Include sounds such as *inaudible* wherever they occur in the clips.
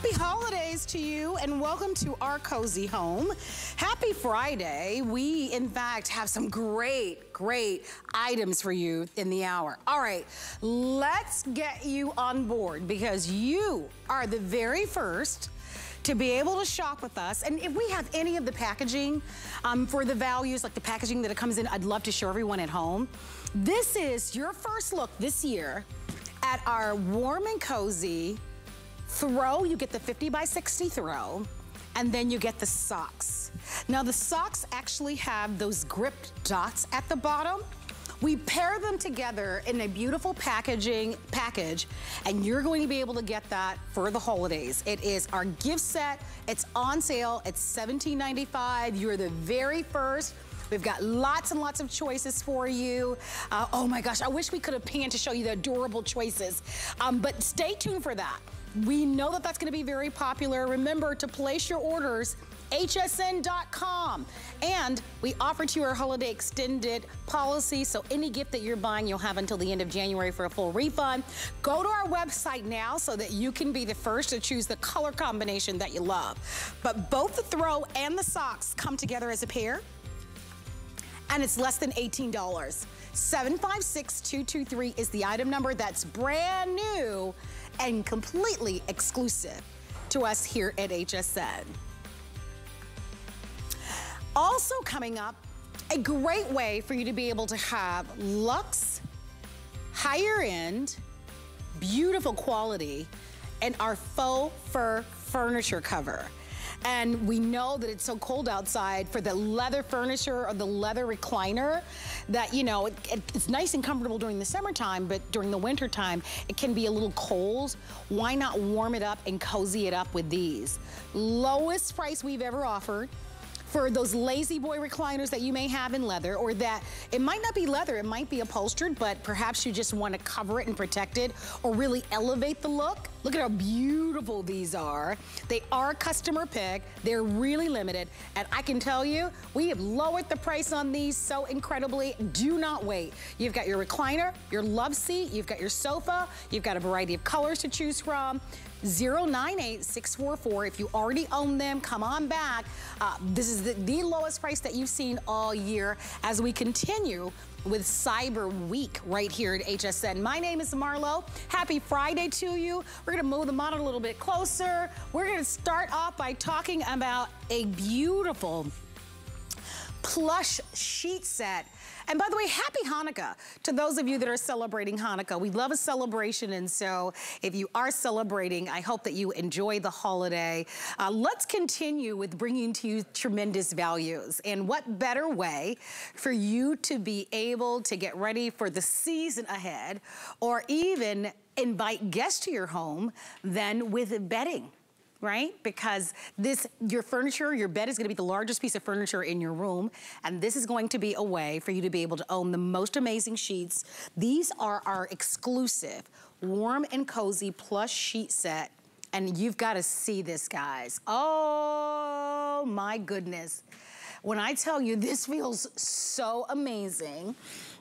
Happy holidays to you and welcome to our cozy home. Happy Friday. We, in fact, have some great, great items for you in the hour. All right, let's get you on board because you are the very first to be able to shop with us. And if we have any of the packaging um, for the values, like the packaging that it comes in, I'd love to show everyone at home. This is your first look this year at our warm and cozy throw. You get the 50 by 60 throw and then you get the socks. Now the socks actually have those gripped dots at the bottom. We pair them together in a beautiful packaging package, and you're going to be able to get that for the holidays. It is our gift set. It's on sale. It's $17.95. You're the very first. We've got lots and lots of choices for you. Uh, oh my gosh, I wish we could have panned to show you the adorable choices. Um, but stay tuned for that. We know that that's gonna be very popular. Remember to place your orders hsn.com. And we offer to you our holiday extended policy, so any gift that you're buying, you'll have until the end of January for a full refund. Go to our website now so that you can be the first to choose the color combination that you love. But both the throw and the socks come together as a pair, and it's less than $18. 756223 is the item number that's brand new and completely exclusive to us here at HSN. Also coming up, a great way for you to be able to have luxe, higher end, beautiful quality, and our faux fur furniture cover. And we know that it's so cold outside for the leather furniture or the leather recliner that, you know, it, it, it's nice and comfortable during the summertime, but during the winter time, it can be a little cold. Why not warm it up and cozy it up with these? Lowest price we've ever offered for those La-Z-Boy recliners that you may have in leather or that it might not be leather, it might be upholstered, but perhaps you just want to cover it and protect it or really elevate the look. Look at how beautiful these are. They are customer pick. They're really limited. And I can tell you, we have lowered the price on these so incredibly. Do not wait. You've got your recliner, your love seat, you've got your sofa, you've got a variety of colors to choose from. 098644. If you already own them, come on back. Uh, this is the, the lowest price that you've seen all year as we continue with Cyber Week right here at HSN. My name is Marlo. Happy Friday to you. We're gonna move the model a little bit closer. We're gonna start off by talking about a beautiful plush sheet set and by the way, happy Hanukkah to those of you that are celebrating Hanukkah. We love a celebration, and so if you are celebrating, I hope that you enjoy the holiday. Uh, let's continue with bringing to you tremendous values. And what better way for you to be able to get ready for the season ahead or even invite guests to your home than with bedding right? Because this, your furniture, your bed is gonna be the largest piece of furniture in your room, and this is going to be a way for you to be able to own the most amazing sheets. These are our exclusive warm and cozy plush sheet set, and you've gotta see this, guys. Oh my goodness. When I tell you *laughs* this feels so amazing,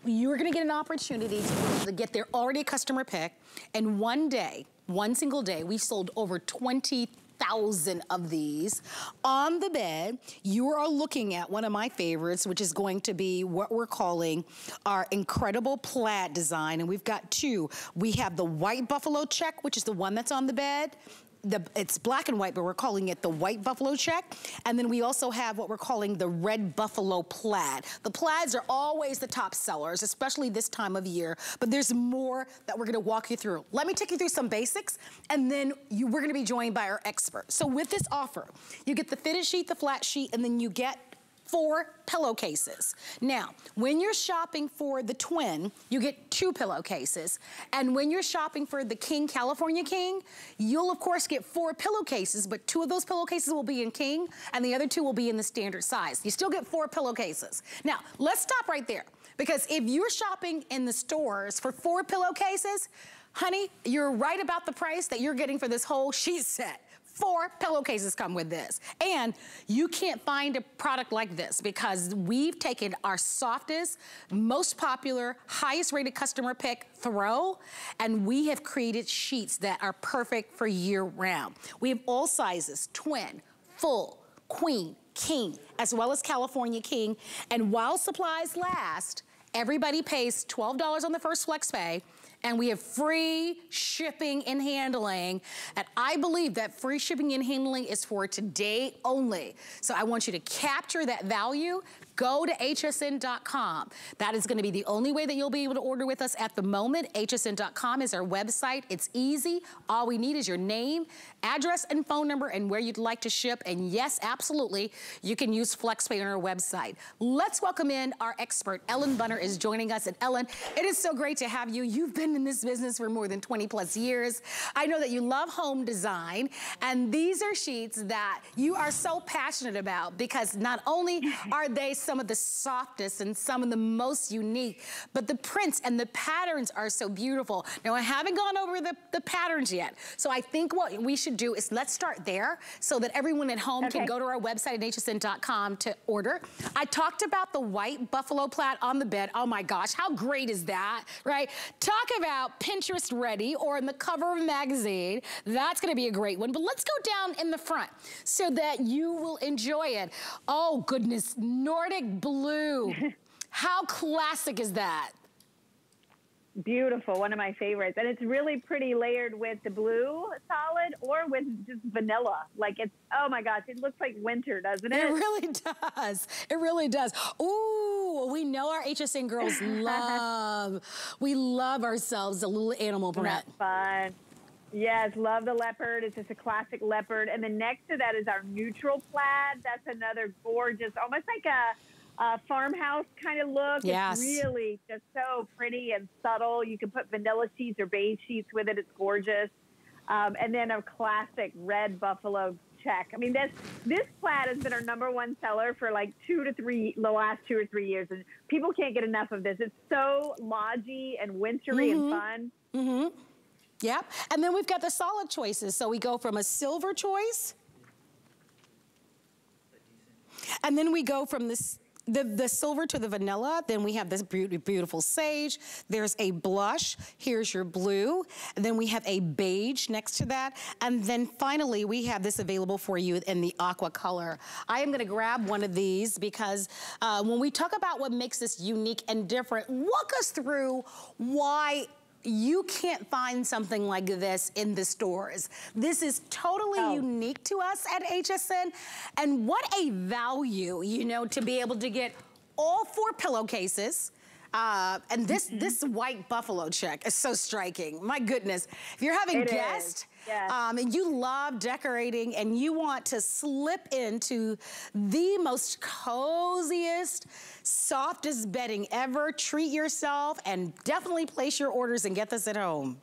you're gonna get an opportunity to, get their already customer pick, and one day, one single day, we sold over 20 thousand of these on the bed. You are looking at one of my favorites, which is going to be what we're calling our incredible plaid design. And we've got two. We have the white buffalo check, which is the one that's on the bed the, it's black and white, but we're calling it the white buffalo check. And then we also have what we're calling the red buffalo plaid. The plaids are always the top sellers, especially this time of year, but there's more that we're gonna walk you through. Let me take you through some basics, and then you, we're gonna be joined by our expert. So with this offer, you get the fitted sheet, the flat sheet, and then you get four pillowcases. Now, when you're shopping for the twin, you get two pillowcases. And when you're shopping for the King, California King, you'll of course get four pillowcases, but two of those pillowcases will be in King and the other two will be in the standard size. You still get four pillowcases. Now, let's stop right there. Because if you're shopping in the stores for four pillowcases, honey, you're right about the price that you're getting for this whole sheet set Four pillowcases come with this. And you can't find a product like this because we've taken our softest, most popular, highest rated customer pick, throw, and we have created sheets that are perfect for year round. We have all sizes, twin, full, queen, king, as well as California king. And while supplies last, everybody pays $12 on the first flex pay, and we have free shipping and handling. And I believe that free shipping and handling is for today only. So I want you to capture that value, go to hsn.com. That is gonna be the only way that you'll be able to order with us at the moment. hsn.com is our website. It's easy. All we need is your name, address, and phone number, and where you'd like to ship. And yes, absolutely, you can use FlexPay on our website. Let's welcome in our expert. Ellen Bunner is joining us. And Ellen, it is so great to have you. You've been in this business for more than 20 plus years. I know that you love home design, and these are sheets that you are so passionate about because not only *laughs* are they some of the softest and some of the most unique, but the prints and the patterns are so beautiful. Now, I haven't gone over the, the patterns yet, so I think what we should do is let's start there so that everyone at home okay. can go to our website at hsn.com to order. I talked about the white buffalo plaid on the bed. Oh my gosh, how great is that, right? Talk about Pinterest ready or in the cover of a magazine. That's gonna be a great one, but let's go down in the front so that you will enjoy it. Oh goodness, Nordic blue. *laughs* How classic is that? Beautiful, one of my favorites. And it's really pretty layered with the blue solid or with just vanilla. Like it's, oh my gosh, it looks like winter, doesn't it? It really *laughs* does. It really does. Ooh, we know our HSN girls *laughs* love, we love ourselves a little animal print. That's fun. Yes, love the leopard. It's just a classic leopard. And then next to that is our neutral plaid. That's another gorgeous, almost like a, a farmhouse kind of look. Yes. It's really just so pretty and subtle. You can put vanilla sheets or beige sheets with it. It's gorgeous. Um, and then a classic red buffalo check. I mean, this this plaid has been our number one seller for like two to three, the last two or three years, and people can't get enough of this. It's so lodgy and wintry mm -hmm. and fun. Mm-hmm. Yep. And then we've got the solid choices. So we go from a silver choice. And then we go from this the, the silver to the vanilla, then we have this beautiful sage. There's a blush, here's your blue. And then we have a beige next to that. And then finally, we have this available for you in the aqua color. I am gonna grab one of these because uh, when we talk about what makes this unique and different, walk us through why you can't find something like this in the stores. This is totally oh. unique to us at HSN. And what a value, you know, to be able to get all four pillowcases, uh, and this mm -hmm. this white buffalo check is so striking. My goodness. If you're having it guests, yes. um, and you love decorating and you want to slip into the most coziest, softest bedding ever, treat yourself and definitely place your orders and get this at home.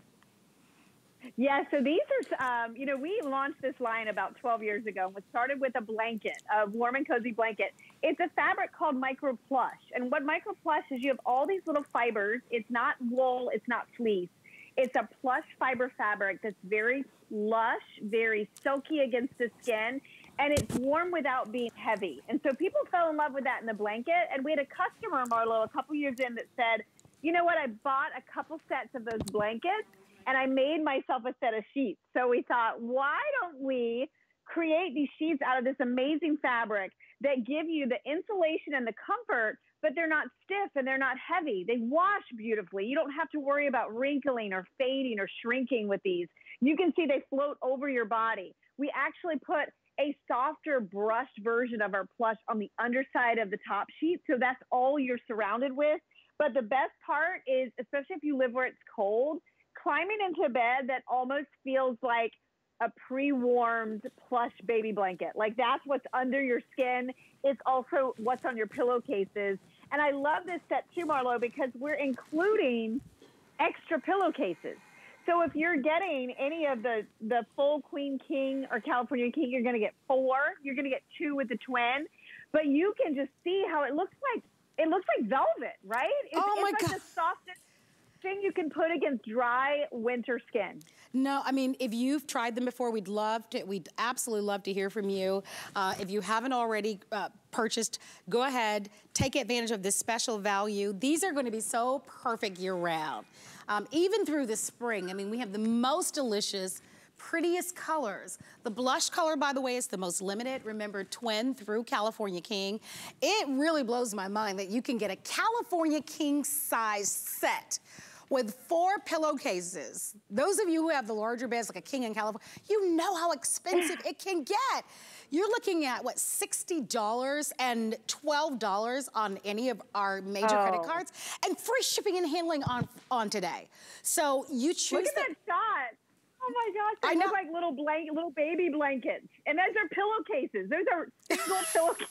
Yeah, so these are, um, you know, we launched this line about 12 years ago. And we started with a blanket, a warm and cozy blanket. It's a fabric called Micro Plush. And what Micro Plush is, you have all these little fibers. It's not wool, it's not fleece. It's a plush fiber fabric that's very lush, very silky against the skin, and it's warm without being heavy. And so people fell in love with that in the blanket. And we had a customer, Marlo, a couple years in that said, you know what, I bought a couple sets of those blankets and I made myself a set of sheets. So we thought, why don't we create these sheets out of this amazing fabric that give you the insulation and the comfort, but they're not stiff and they're not heavy. They wash beautifully. You don't have to worry about wrinkling or fading or shrinking with these. You can see they float over your body. We actually put a softer brushed version of our plush on the underside of the top sheet. So that's all you're surrounded with. But the best part is, especially if you live where it's cold, climbing into a bed that almost feels like a pre-warmed plush baby blanket. Like that's what's under your skin. It's also what's on your pillowcases. And I love this set too, Marlo, because we're including extra pillowcases. So if you're getting any of the, the full Queen King or California King, you're going to get four. You're going to get two with the twin. But you can just see how it looks like. It looks like velvet, right? It's, oh my it's God. like the softest thing you can put against dry winter skin. No, I mean, if you've tried them before, we'd love to, we'd absolutely love to hear from you. Uh, if you haven't already uh, purchased, go ahead, take advantage of this special value. These are gonna be so perfect year round. Um, even through the spring, I mean, we have the most delicious prettiest colors. The blush color, by the way, is the most limited. Remember, twin through California King. It really blows my mind that you can get a California King size set with four pillowcases. Those of you who have the larger beds like a King in California, you know how expensive it can get. You're looking at, what, $60 and $12 on any of our major oh. credit cards and free shipping and handling on, on today. So you choose- Look at that shot. Oh my gosh, they I look know. like little blank, little baby blankets. And those are pillowcases. Those are single *laughs* pillowcases.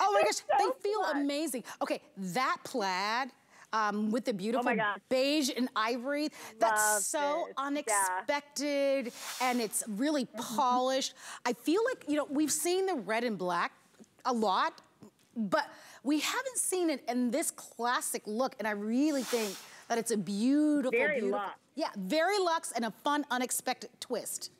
oh my gosh, so they feel fun. amazing. Okay, that plaid, um, with the beautiful oh beige and ivory. That's Love so this. unexpected yeah. and it's really mm-hmm. polished. I feel like, you know, we've seen the red and black a lot, but we haven't seen it in this classic look. And I really think that it's a beautiful, Very beautiful. Luxe. Yeah, very luxe and a fun, unexpected twist.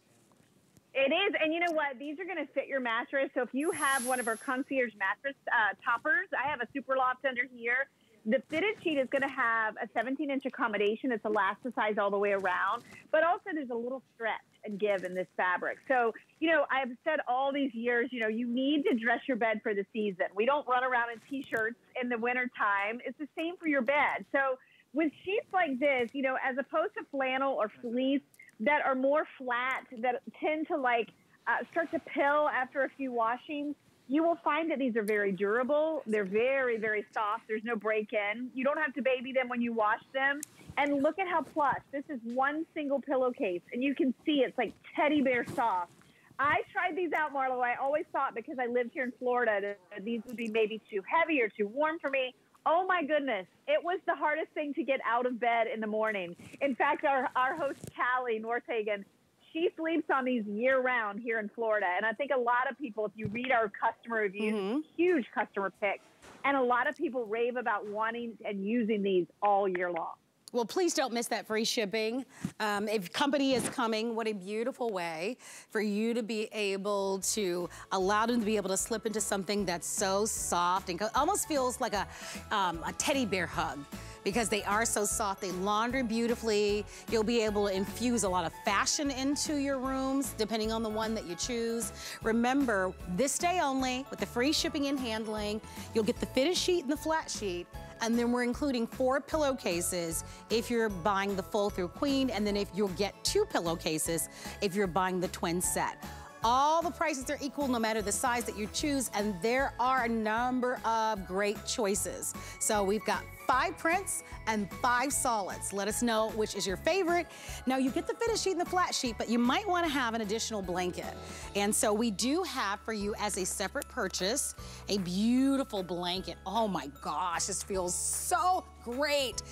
It is, and you know what? These are going to fit your mattress. So if you have one of our concierge mattress uh, toppers, I have a super loft under here. The fitted sheet is going to have a 17 inch accommodation. It's elasticized all the way around, but also there's a little stretch and give in this fabric. So, you know, I've said all these years, you know, you need to dress your bed for the season. We don't run around in t-shirts in the wintertime. It's the same for your bed. So with sheets like this, you know, as opposed to flannel or fleece that are more flat, that tend to like uh, start to pill after a few washings, you will find that these are very durable. They're very, very soft. There's no break in. You don't have to baby them when you wash them. And look at how plush. This is one single pillowcase, and you can see it's like teddy bear soft. I tried these out, Marlo. I always thought because I lived here in Florida that these would be maybe too heavy or too warm for me. Oh my goodness. It was the hardest thing to get out of bed in the morning. In fact, our, our host, Callie Northagen, she sleeps on these year round here in Florida. And I think a lot of people, if you read our customer reviews, mm-hmm. huge customer picks, and a lot of people rave about wanting and using these all year long. Well, please don't miss that free shipping. Um, if company is coming, what a beautiful way for you to be able to allow them to be able to slip into something that's so soft and almost feels like a, um, a teddy bear hug because they are so soft. They launder beautifully. You'll be able to infuse a lot of fashion into your rooms, depending on the one that you choose. Remember, this day only, with the free shipping and handling, you'll get the fitted sheet and the flat sheet, and then we're including four pillowcases if you're buying the full through queen, and then if you'll get two pillowcases if you're buying the twin set. All the prices are equal no matter the size that you choose, and there are a number of great choices. So we've got five prints and five solids. Let us know which is your favorite. Now you get the fitted sheet and the flat sheet, but you might wanna have an additional blanket. And so we do have for you as a separate purchase, a beautiful blanket. Oh my gosh, this feels so great.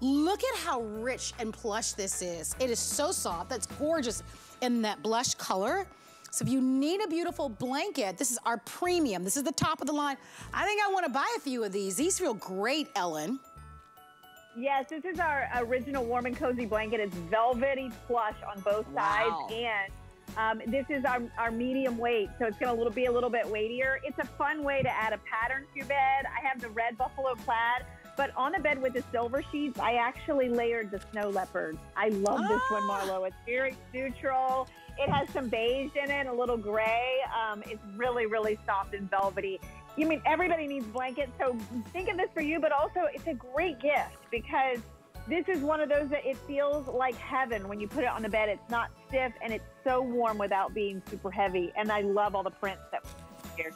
Look at how rich and plush this is. It is so soft, that's gorgeous in that blush color. So if you need a beautiful blanket, this is our premium. This is the top of the line. I think I wanna buy a few of these. These feel great, Ellen. Yes, this is our original warm and cozy blanket. It's velvety plush on both sides. And um, this is our, our medium weight, so it's going to be a little bit weightier. It's a fun way to add a pattern to your bed. I have the red buffalo plaid, but on the bed with the silver sheets, I actually layered the snow leopard. I love ah. this one, ah. Marlo. It's very neutral. It has some beige in it, a little gray. Um, it's really, really soft and velvety. You mean everybody needs blankets, so think of this for you, but also it's a great gift because this is one of those that it feels like heaven when you put it on the bed. It's not stiff and it's so warm without being super heavy. And I love all the prints that we here.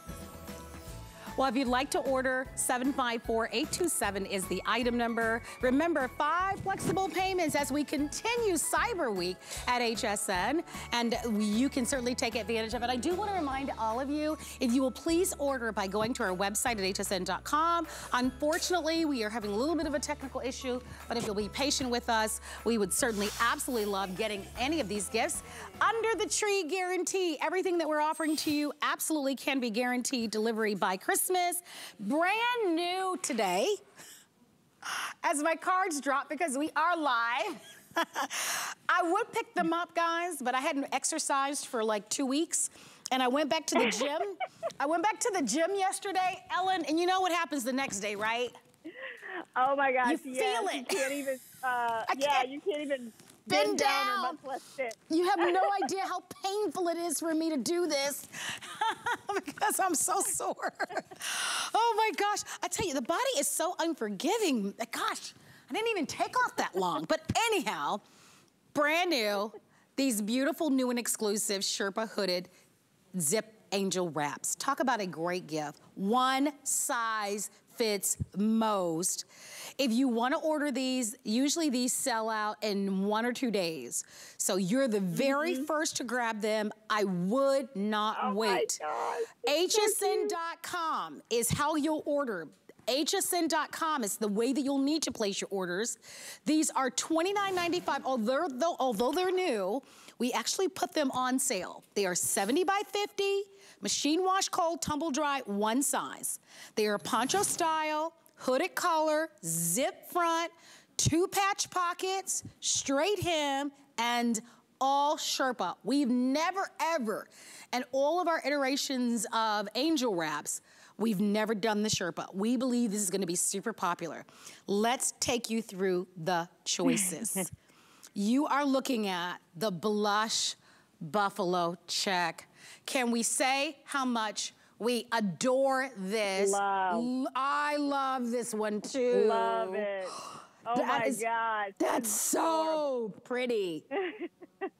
Well, if you'd like to order, 754827 is the item number. Remember, five flexible payments as we continue Cyber Week at HSN, and you can certainly take advantage of it. I do want to remind all of you, if you will please order by going to our website at hsn.com. Unfortunately, we are having a little bit of a technical issue, but if you'll be patient with us, we would certainly absolutely love getting any of these gifts. Under the tree guarantee, everything that we're offering to you absolutely can be guaranteed delivery by Christmas. Brand new today. as my cards drop because we are live. *laughs* I would pick them up, guys, but I hadn't exercised for like two weeks. And I went back to the gym. *laughs* I went back to the gym yesterday, Ellen, and you know what happens the next day, right? Oh my gosh, you yes, feel it. You can't even, uh, *laughs* yeah, can't you can't even bend down, down. or much less sit. You have no *laughs* idea how painful it is for me to do this *laughs* because I'm so sore. oh my gosh. I tell you, the body is so unforgiving. Gosh, I didn't even take off that long. But anyhow, brand new, these beautiful new and exclusive Sherpa hooded zip angel wraps. Talk about a great gift. One size fits most. If you want to order these, usually these sell out in one or two days. So you're the very Mm-hmm. first to grab them. I would not Oh wait. HSN.com is how you'll order. HSN.com is the way that you'll need to place your orders. These are $29.95. Although, although they're new, we actually put them on sale. They are 70 by 50, machine wash cold, tumble dry, one size. They are poncho style, hooded collar, zip front, two patch pockets, straight hem, and all Sherpa. We've never ever, and all of our iterations of angel wraps, we've never done the Sherpa. We believe this is gonna be super popular. Let's take you through the choices. *laughs* you are looking at the blush buffalo check. Can we say how much we adore this? Love. I love this one too. Love it. *gasps* Oh That my is- gosh. That's so pretty. *laughs*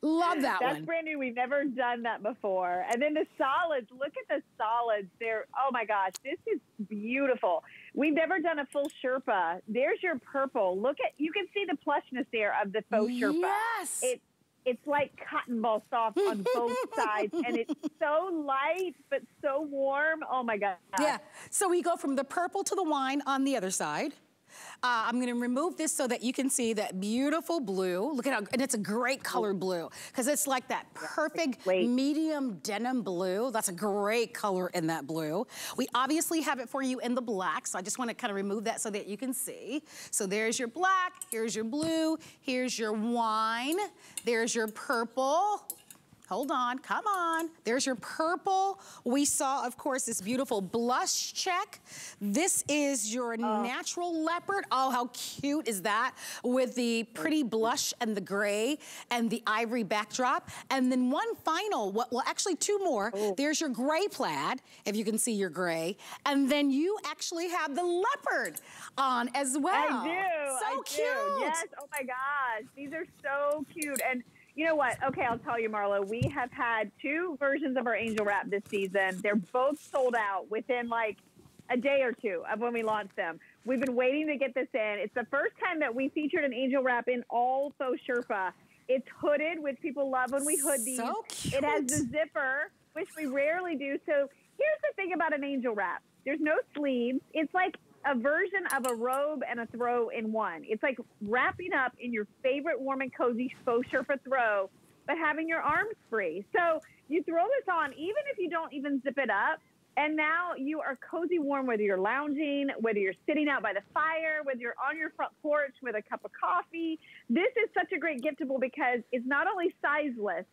Love that one. That's one. brand new. We've never done that before. And then the solids, look at the solids. They're, oh my gosh, this is beautiful. We've never done a full Sherpa. There's your purple. Look at, you can see the plushness there of the faux Sherpa. Yes. It, it's like cotton ball soft on both *laughs* sides. And it's so light, but so warm. Oh my God. yeah. So we go from the purple to the wine on the other side. Uh, I'm gonna remove this so that you can see that beautiful blue. Look at how, and it's a great color blue, because it's like that perfect medium denim blue. That's a great color in that blue. We obviously have it for you in the black, so I just wanna kind of remove that so that you can see. So there's your black, here's your blue, here's your wine, there's your purple, Hold on, come on. There's your purple. We saw, of course, this beautiful blush check. This is your oh. natural leopard. Oh, how cute is that? With the pretty blush and the gray and the ivory backdrop. And then one final, well, well, actually two more. Oh. There's your gray plaid, if you can see your gray. And then you actually have the leopard on as well. I do. So I cute. Do. Yes. Oh my gosh. These are so cute. And you know what? Okay, I'll tell you, Marlo. We have had two versions of our angel wrap this season. They're both sold out within like a day or two of when we launched them. We've been waiting to get this in. It's the first time that we featured an angel wrap in all faux Sherpa. It's hooded, which people love when we hood these. So It has the zipper, which we rarely do. So here's the thing about an angel wrap. There's no sleeves. It's like a version of a robe and a throw in one. It's like wrapping up in your favorite warm and cozy faux Sherpa throw, but having your arms free. So you throw this on, even if you don't even zip it up, and now you are cozy warm whether you're lounging, whether you're sitting out by the fire, whether you're on your front porch with a cup of coffee. This is such a great giftable because it's not only sizeless,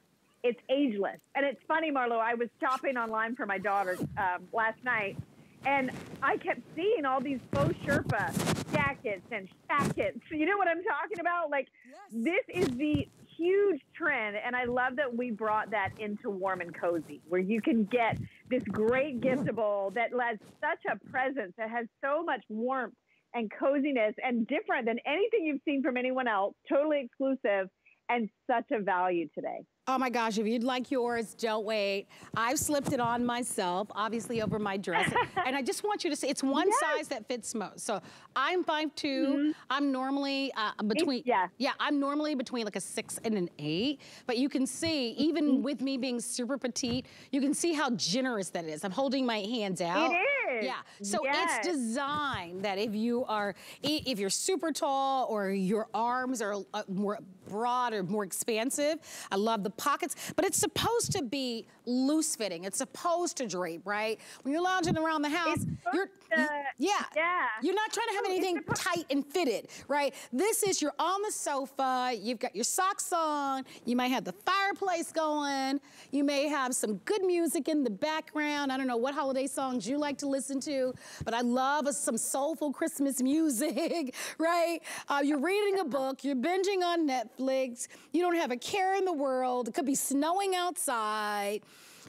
it's ageless. And it's funny, Marlo, I was shopping online for my daughter um, last night, and I kept seeing all these faux Sherpa jackets and jackets. *laughs* You know what I'm talking about? Like, this is the huge trend, and I love that we brought that into warm and cozy, where you can get this great giftable that has such a presence, that has so much warmth and coziness, and different than anything you've seen from anyone else. Totally exclusive, and such a value today. Oh my gosh, if you'd like yours, don't wait. I've slipped it on myself, obviously over my dress. *laughs* and I just want you to see, it's one Yes. Size that fits most. So I'm 5'2". I'm normally uh, between, yeah. yeah, I'm normally between like a six and an eight. But you can see, even Mm-hmm. with me being super petite, you can see how generous that is. I'm holding my hands out. It is. Yeah. So yes. it's designed that if you are, if you're super tall or your arms are uh, more broad or more expansive, I love the pockets, but it's supposed to be loose fitting. It's supposed to drape, right? When you're lounging around the house, you're, to, yeah. Yeah. You're not trying to have anything tight and fitted, right? This is you're on the sofa, you've got your socks on, you might have the fireplace going, you may have some good music in the background. I don't know what holiday songs you like to listen to, but I love some soulful Christmas music, *laughs* right? Uh, you're reading a book, you're binging on Netflix, you don't have a care in the world, it could be snowing outside.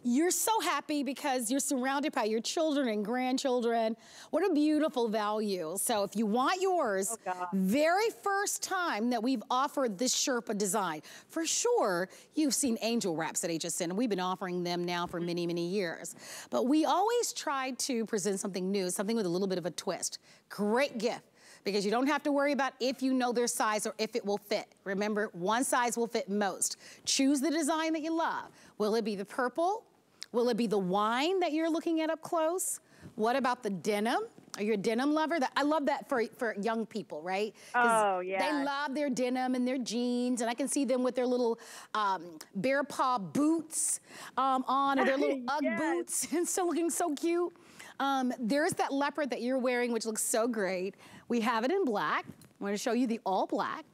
You're so happy because you're surrounded by your children and grandchildren. What a beautiful value. So if you want yours, oh very first time that we've offered this Sherpa design, for sure, you've seen angel wraps at HSN, and we've been offering them now for many, many years. But we always try to present something new, something with a little bit of a twist. Great gift because you don't have to worry about if you know their size or if it will fit. Remember, one size will fit most. Choose the design that you love. Will it be the purple? Will it be the wine that you're looking at up close? What about the denim? Are you a denim lover? That I love that for, for young people, right? Oh, yeah. They love their denim and their jeans, and I can see them with their little um, bear paw boots um, on, or their little *laughs* Ugg yes. boots, *laughs* and still looking so cute. Um, there's that leopard that you're wearing, which looks so great. We have it in black. I'm gonna show you the all black.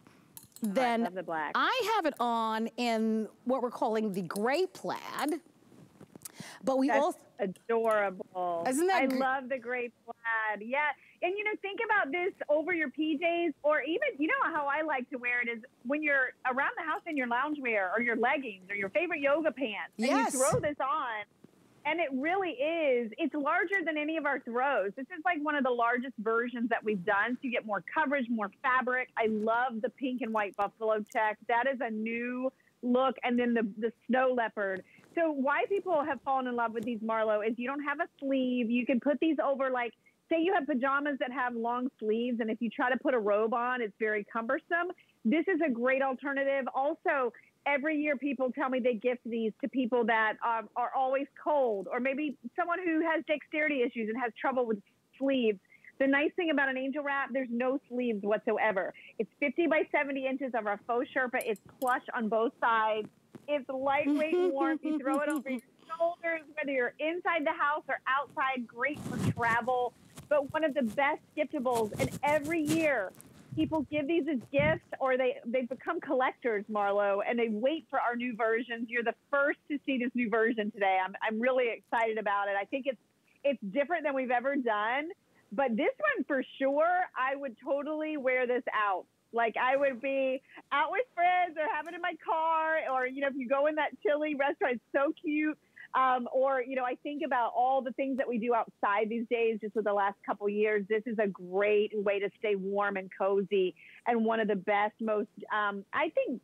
Then I, the black. I have it on in what we're calling the gray plaid. But we That's also adorable. Isn't that? I love the gray plaid. Yeah, and you know, think about this over your PJs, or even you know how I like to wear it is when you're around the house in your loungewear or your leggings or your favorite yoga pants, and you throw this on. And it really is. It's larger than any of our throws. This is like one of the largest versions that we've done. So you get more coverage, more fabric. I love the pink and white buffalo check. That is a new look. And then the, the snow leopard. So why people have fallen in love with these Marlo is you don't have a sleeve. You can put these over like say you have pajamas that have long sleeves and if you try to put a robe on, it's very cumbersome. This is a great alternative. Also, every year people tell me they gift these to people that um, are always cold or maybe someone who has dexterity issues and has trouble with sleeves. The nice thing about an angel wrap, there's no sleeves whatsoever. It's 50 by 70 inches of our faux Sherpa. It's plush on both sides. It's lightweight and warm. You throw it over your shoulders, whether you're inside the house or outside, great for travel. But one of the best giftables. And every year, people give these as gifts or they, they become collectors, Marlo, and they wait for our new versions. You're the first to see this new version today. I'm, I'm really excited about it. I think it's, it's different than we've ever done. But this one for sure, I would totally wear this out. Like I would be out with friends or have it in my car, or you know, if you go in that chili restaurant, it's so cute. Um, or you know, I think about all the things that we do outside these days. Just with the last couple years, this is a great way to stay warm and cozy, and one of the best, most um, I think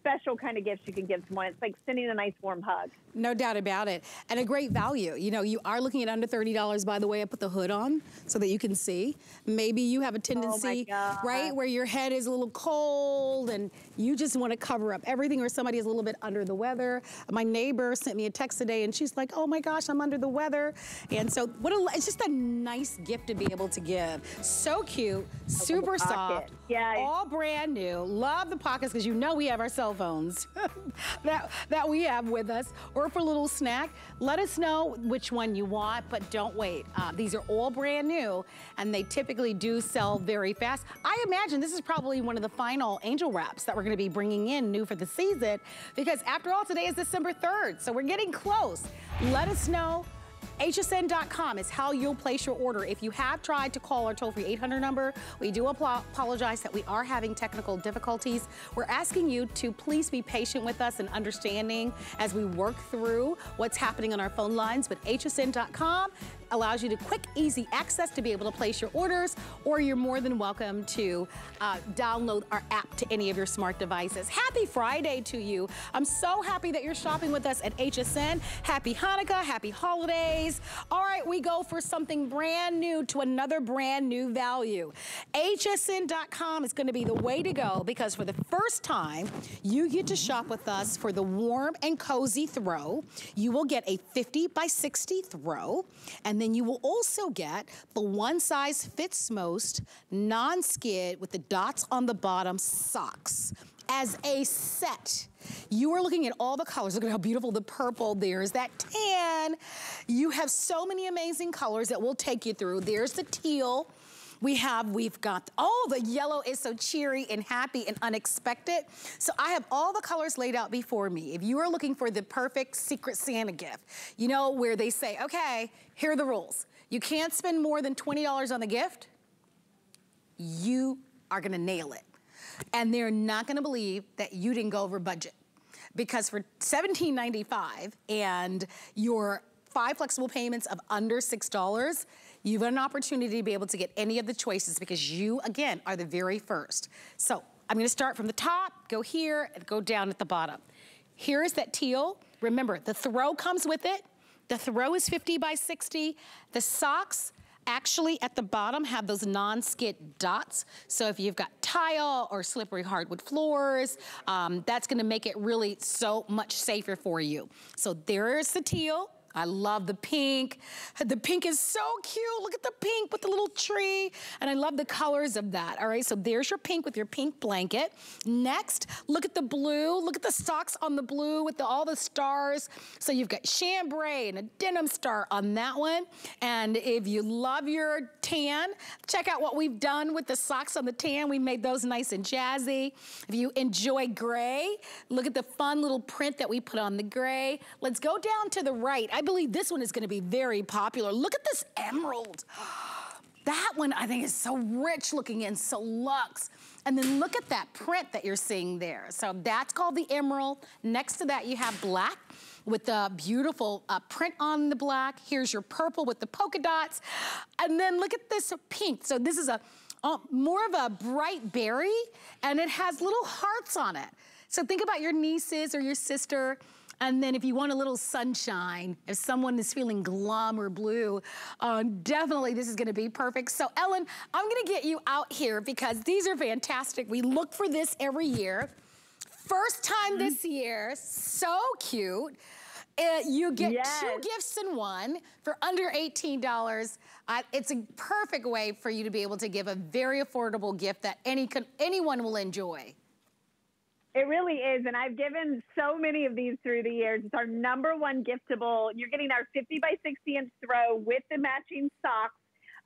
special kind of gifts you can give someone. It's like sending a nice warm hug. No doubt about it. And a great value. You know, you are looking at under $30, by the way. I put the hood on so that you can see. Maybe you have a oh tendency, oh right, where your head is a little cold and you just want to cover up everything or somebody is a little bit under the weather. My neighbor sent me a text today and she's like, oh my gosh, I'm under the weather. And so what a, it's just a nice gift to be able to give. So cute, super soft, yeah. all brand new. Love the pockets because you know we have our cell phones *laughs* that, that we have with us or for a little snack. Let us know which one you want, but don't wait. Uh, these are all brand new, and they typically do sell very fast. I imagine this is probably one of the final angel wraps that we're gonna be bringing in new for the season, because after all, today is December 3rd, so we're getting close. Let us know hsn.com is how you'll place your order. If you have tried to call our toll-free 800 number, we do apologize that we are having technical difficulties. We're asking you to please be patient with us and understanding as we work through what's happening on our phone lines, but hsn.com allows you to quick, easy access to be able to place your orders, or you're more than welcome to uh, download our app to any of your smart devices. Happy Friday to you. I'm so happy that you're shopping with us at HSN. Happy Hanukkah, happy holidays. Guys. All right, we go for something brand new to another brand new value. HSN.com is gonna be the way to go because for the first time, you get to shop with us for the warm and cozy throw. You will get a 50 by 60 throw, and then you will also get the one size fits most non-skid with the dots on the bottom socks as a set. You are looking at all the colors. Look at how beautiful the purple. There's that tan. You have so many amazing colors that we'll take you through. There's the teal. We have, we've got, oh, the yellow is so cheery and happy and unexpected. So I have all the colors laid out before me. If you are looking for the perfect Secret Santa gift, you know, where they say, okay, here are the rules. You can't spend more than $20 on the gift. You are gonna nail it. And they're not gonna believe that you didn't go over budget. Because for $17.95 and your five flexible payments of under $6, you've got an opportunity to be able to get any of the choices because you, again, are the very first. So I'm gonna start from the top, go here, and go down at the bottom. Here is that teal. Remember, the throw comes with it. The throw is 50 by 60. The socks, actually at the bottom have those non-skid dots. So if you've got tile or slippery hardwood floors, um, that's gonna make it really so much safer for you. So there's the teal. I love the pink. The pink is so cute. Look at the pink with the little tree. And I love the colors of that. All right, so there's your pink with your pink blanket. Next, look at the blue. Look at the socks on the blue with the, all the stars. So you've got chambray and a denim star on that one. And if you love your tan, check out what we've done with the socks on the tan. We made those nice and jazzy. If you enjoy gray, look at the fun little print that we put on the gray. Let's go down to the right. Believe this one is gonna be very popular. Look at this emerald. *gasps* That one I think is so rich looking and so luxe. And then look at that print that you're seeing there. So that's called the emerald. Next to that you have black with the beautiful uh, print on the black. Here's your purple with the polka dots. And then look at this pink. So this is a uh, more of a bright berry and it has little hearts on it. So think about your nieces or your sister and then if you want a little sunshine, if someone is feeling glum or blue, uh, definitely this is gonna be perfect. So Ellen, I'm gonna get you out here because these are fantastic. We look for this every year. First time this year, so cute. Uh, you get yes. two gifts in one for under $18. Uh, it's a perfect way for you to be able to give a very affordable gift that any anyone will enjoy. It really is. And I've given so many of these through the years. It's our number one giftable. You're getting our 50 by 60 inch throw with the matching socks.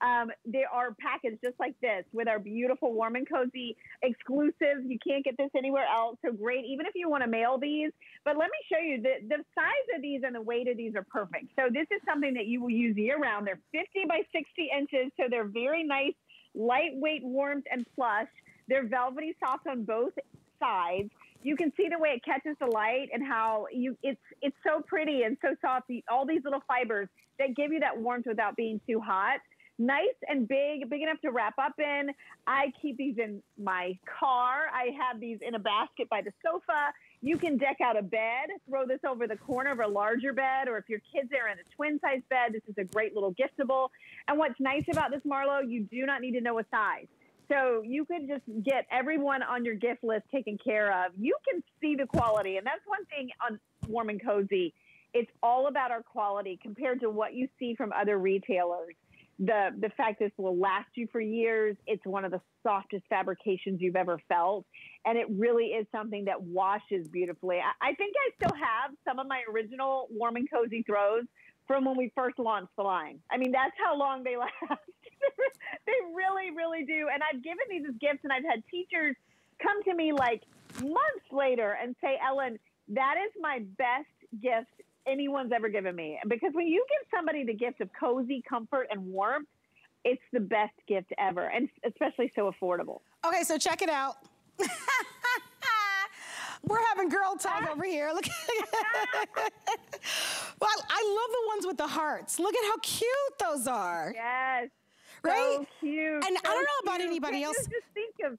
Um, they are packaged just like this with our beautiful warm and cozy exclusives. You can't get this anywhere else. So great, even if you want to mail these. But let me show you the, the size of these and the weight of these are perfect. So this is something that you will use year round. They're 50 by 60 inches. So they're very nice, lightweight, warmth, and plush. They're velvety soft on both sides. You can see the way it catches the light and how you it's it's so pretty and so soft. All these little fibers that give you that warmth without being too hot. Nice and big, big enough to wrap up in. I keep these in my car. I have these in a basket by the sofa. You can deck out a bed, throw this over the corner of a larger bed, or if your kids are in a twin size bed, this is a great little giftable. And what's nice about this, Marlo, you do not need to know a size. So you could just get everyone on your gift list taken care of. You can see the quality. And that's one thing on Warm and Cozy. It's all about our quality compared to what you see from other retailers. The, the fact this will last you for years. It's one of the softest fabrications you've ever felt. And it really is something that washes beautifully. I, I think I still have some of my original Warm and Cozy throws from when we first launched the line. I mean, that's how long they *laughs* last. *laughs* they really, really do. And I've given these as gifts, and I've had teachers come to me like months later and say, Ellen, that is my best gift anyone's ever given me. Because when you give somebody the gift of cozy comfort and warmth, it's the best gift ever, and especially so affordable. Okay, so check it out. *laughs* We're having girl talk over here. Look. *laughs* well, I love the ones with the hearts. Look at how cute those are. Yes right? So cute. And so I don't know about cute. anybody Can else. just think of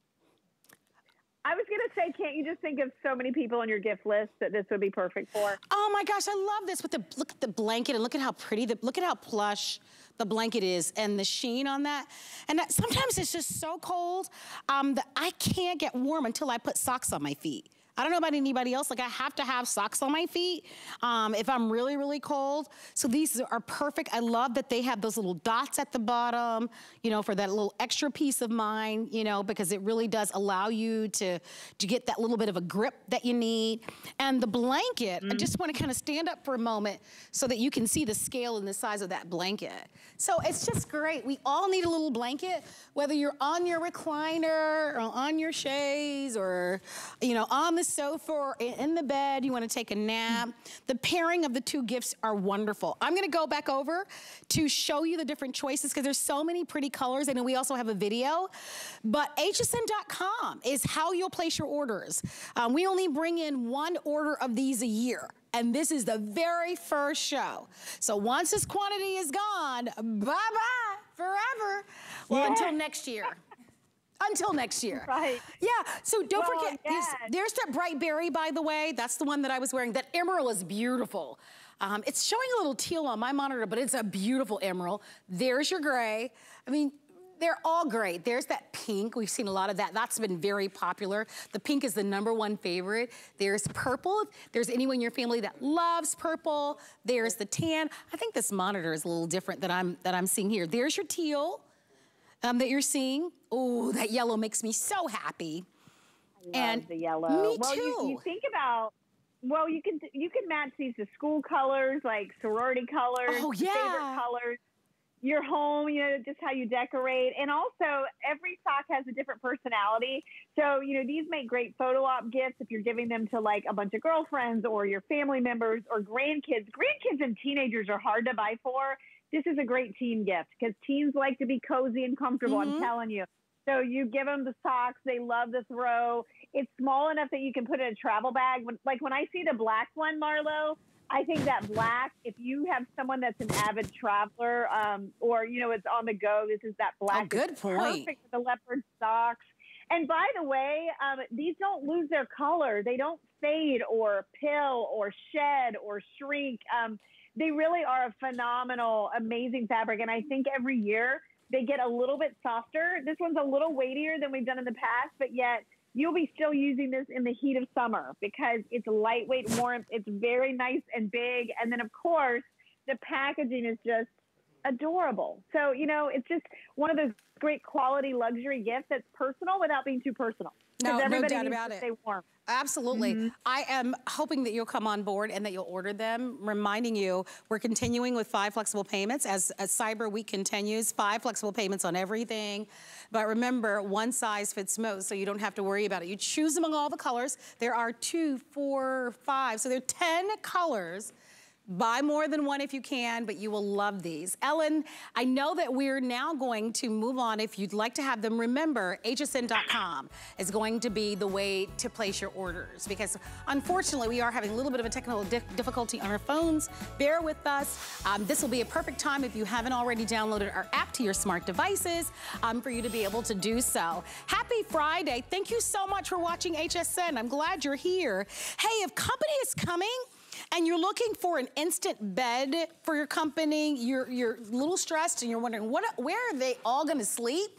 I was gonna say, can't you just think of so many people on your gift list that this would be perfect for? Oh my gosh, I love this with the, look at the blanket and look at how pretty, the, look at how plush the blanket is and the sheen on that. And that, sometimes it's just so cold um, that I can't get warm until I put socks on my feet. I don't know about anybody else. Like I have to have socks on my feet um, if I'm really, really cold. So these are perfect. I love that they have those little dots at the bottom, you know, for that little extra peace of mind, you know, because it really does allow you to, to get that little bit of a grip that you need. And the blanket, mm. I just want to kind of stand up for a moment so that you can see the scale and the size of that blanket. So it's just great. We all need a little blanket, whether you're on your recliner or on your chaise or, you know, on the sofa or in the bed, you wanna take a nap. The pairing of the two gifts are wonderful. I'm gonna go back over to show you the different choices because there's so many pretty colors. I know we also have a video, but hsn.com is how you'll place your orders. Um, we only bring in one order of these a year and this is the very first show. So once this quantity is gone, bye-bye, forever. Well, yeah. until next year until next year. *laughs* Right. Yeah, so don't well, forget, yes. there's that bright berry, by the way. That's the one that I was wearing. That emerald is beautiful. Um, it's showing a little teal on my monitor, but it's a beautiful emerald. There's your gray. I mean, they're all great. There's that pink. We've seen a lot of that. That's been very popular. The pink is the number one favorite. There's purple. There's anyone in your family that loves purple. There's the tan. I think this monitor is a little different that I'm that I'm seeing here. There's your teal um, that you're seeing. Oh, that yellow makes me so happy. and the yellow. Me well, too. You, you think about well, you can you can match these to school colors, like sorority colors, oh, yeah. favorite colors, your home, you know, just how you decorate, and also every sock has a different personality. So you know, these make great photo op gifts if you're giving them to like a bunch of girlfriends or your family members or grandkids. Grandkids and teenagers are hard to buy for this is a great teen gift because teens like to be cozy and comfortable. Mm-hmm. I'm telling you. So you give them the socks. They love the throw. It's small enough that you can put it in a travel bag. When, like when I see the black one, Marlo, I think that black, if you have someone that's an avid traveler um, or, you know, it's on the go, this is that black. Oh, good point. Perfect for the leopard socks. And by the way, um, these don't lose their color. They don't fade or pill or shed or shrink. Um, they really are a phenomenal, amazing fabric. And I think every year they get a little bit softer. This one's a little weightier than we've done in the past, but yet you'll be still using this in the heat of summer because it's lightweight, warmth. It's very nice and big. And then, of course, the packaging is just adorable. So, you know, it's just one of those great quality luxury gifts that's personal without being too personal. No, no doubt about it. Absolutely. Mm -hmm. I am hoping that you'll come on board and that you'll order them. Reminding you, we're continuing with five flexible payments as, as Cyber Week continues. Five flexible payments on everything. But remember, one size fits most, so you don't have to worry about it. You choose among all the colors. There are two, four, five, so there are 10 colors Buy more than one if you can, but you will love these. Ellen, I know that we're now going to move on. If you'd like to have them, remember, hsn.com is going to be the way to place your orders because unfortunately, we are having a little bit of a technical difficulty on our phones. Bear with us. Um, this will be a perfect time if you haven't already downloaded our app to your smart devices um, for you to be able to do so. Happy Friday. Thank you so much for watching HSN. I'm glad you're here. Hey, if company is coming, and you're looking for an instant bed for your company, you're, you're a little stressed and you're wondering, what, where are they all gonna sleep?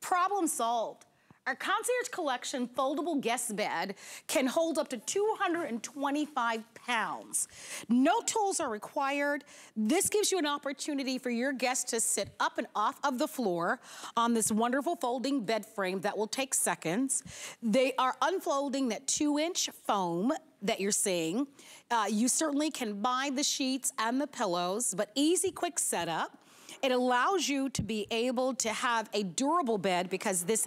Problem solved. Our Concierge Collection foldable guest bed can hold up to 225 pounds. No tools are required. This gives you an opportunity for your guests to sit up and off of the floor on this wonderful folding bed frame that will take seconds. They are unfolding that two inch foam that you're seeing. Uh, you certainly can buy the sheets and the pillows, but easy, quick setup. It allows you to be able to have a durable bed because this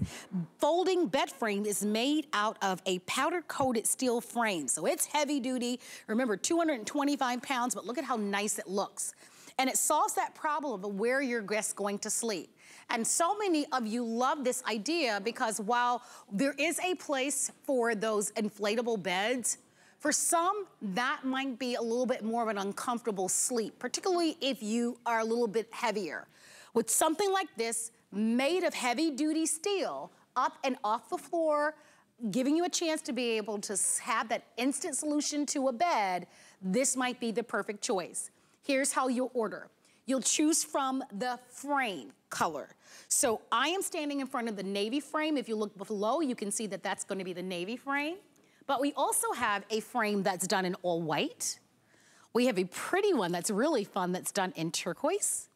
folding bed frame is made out of a powder coated steel frame. So it's heavy duty. Remember, 225 pounds, but look at how nice it looks. And it solves that problem of where your guest's going to sleep. And so many of you love this idea because while there is a place for those inflatable beds, for some, that might be a little bit more of an uncomfortable sleep, particularly if you are a little bit heavier. With something like this, made of heavy duty steel, up and off the floor, giving you a chance to be able to have that instant solution to a bed, this might be the perfect choice. Here's how you'll order. You'll choose from the frame color. So I am standing in front of the navy frame. If you look below, you can see that that's gonna be the navy frame. But we also have a frame that's done in all white. We have a pretty one that's really fun that's done in turquoise.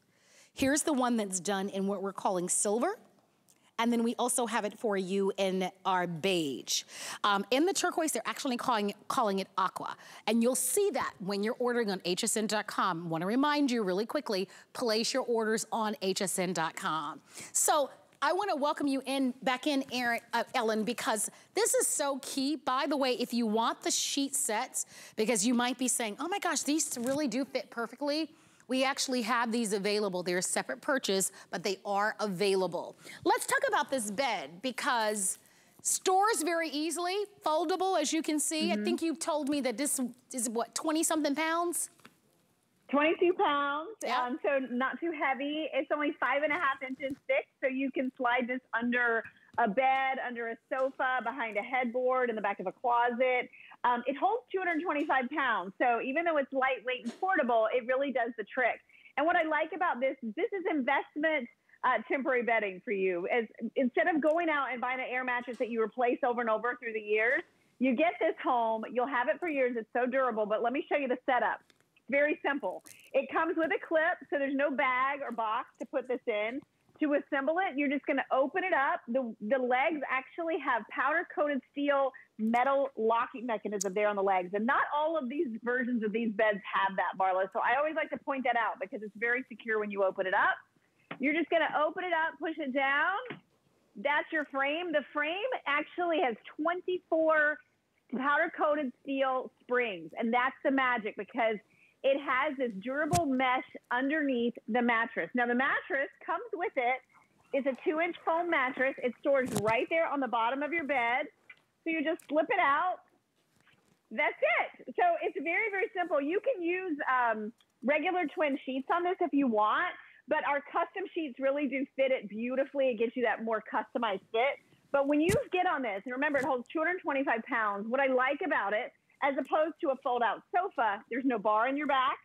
Here's the one that's done in what we're calling silver. And then we also have it for you in our beige. Um, in the turquoise, they're actually calling, calling it aqua. And you'll see that when you're ordering on hsn.com. Want to remind you really quickly, place your orders on hsn.com. So I want to welcome you in back in, Aaron, uh, Ellen, because this is so key. By the way, if you want the sheet sets, because you might be saying, oh my gosh, these really do fit perfectly. We actually have these available. They're a separate purchase, but they are available. Let's talk about this bed because stores very easily, foldable as you can see. Mm -hmm. I mm-hmm. think you told me that this is what, 20 something pounds? 22 pounds, yep. um, so not too heavy. It's only five and a half inches thick, so you can slide this under a bed, under a sofa, behind a headboard, in the back of a closet. Um, it holds 225 pounds. So even though it's lightweight and portable, it really does the trick. And what I like about this, this is investment uh, temporary bedding for you. As instead of going out and buying an air mattress that you replace over and over through the years, you get this home. You'll have it for years. It's so durable. But let me show you the setup. Very simple. It comes with a clip, so there's no bag or box to put this in. To assemble it, you're just going to open it up. The, the legs actually have powder coated steel metal locking mechanism there on the legs. And not all of these versions of these beds have that, Marla. So I always like to point that out because it's very secure when you open it up. You're just going to open it up, push it down. That's your frame. The frame actually has 24 powder coated steel springs. And that's the magic because it has this durable mesh underneath the mattress. Now, the mattress comes with it. It's a two inch foam mattress. It stores right there on the bottom of your bed. So you just slip it out. That's it. So it's very, very simple. You can use um, regular twin sheets on this if you want, but our custom sheets really do fit it beautifully. It gives you that more customized fit. But when you get on this, and remember, it holds 225 pounds, what I like about it as opposed to a fold out sofa, there's no bar in your back.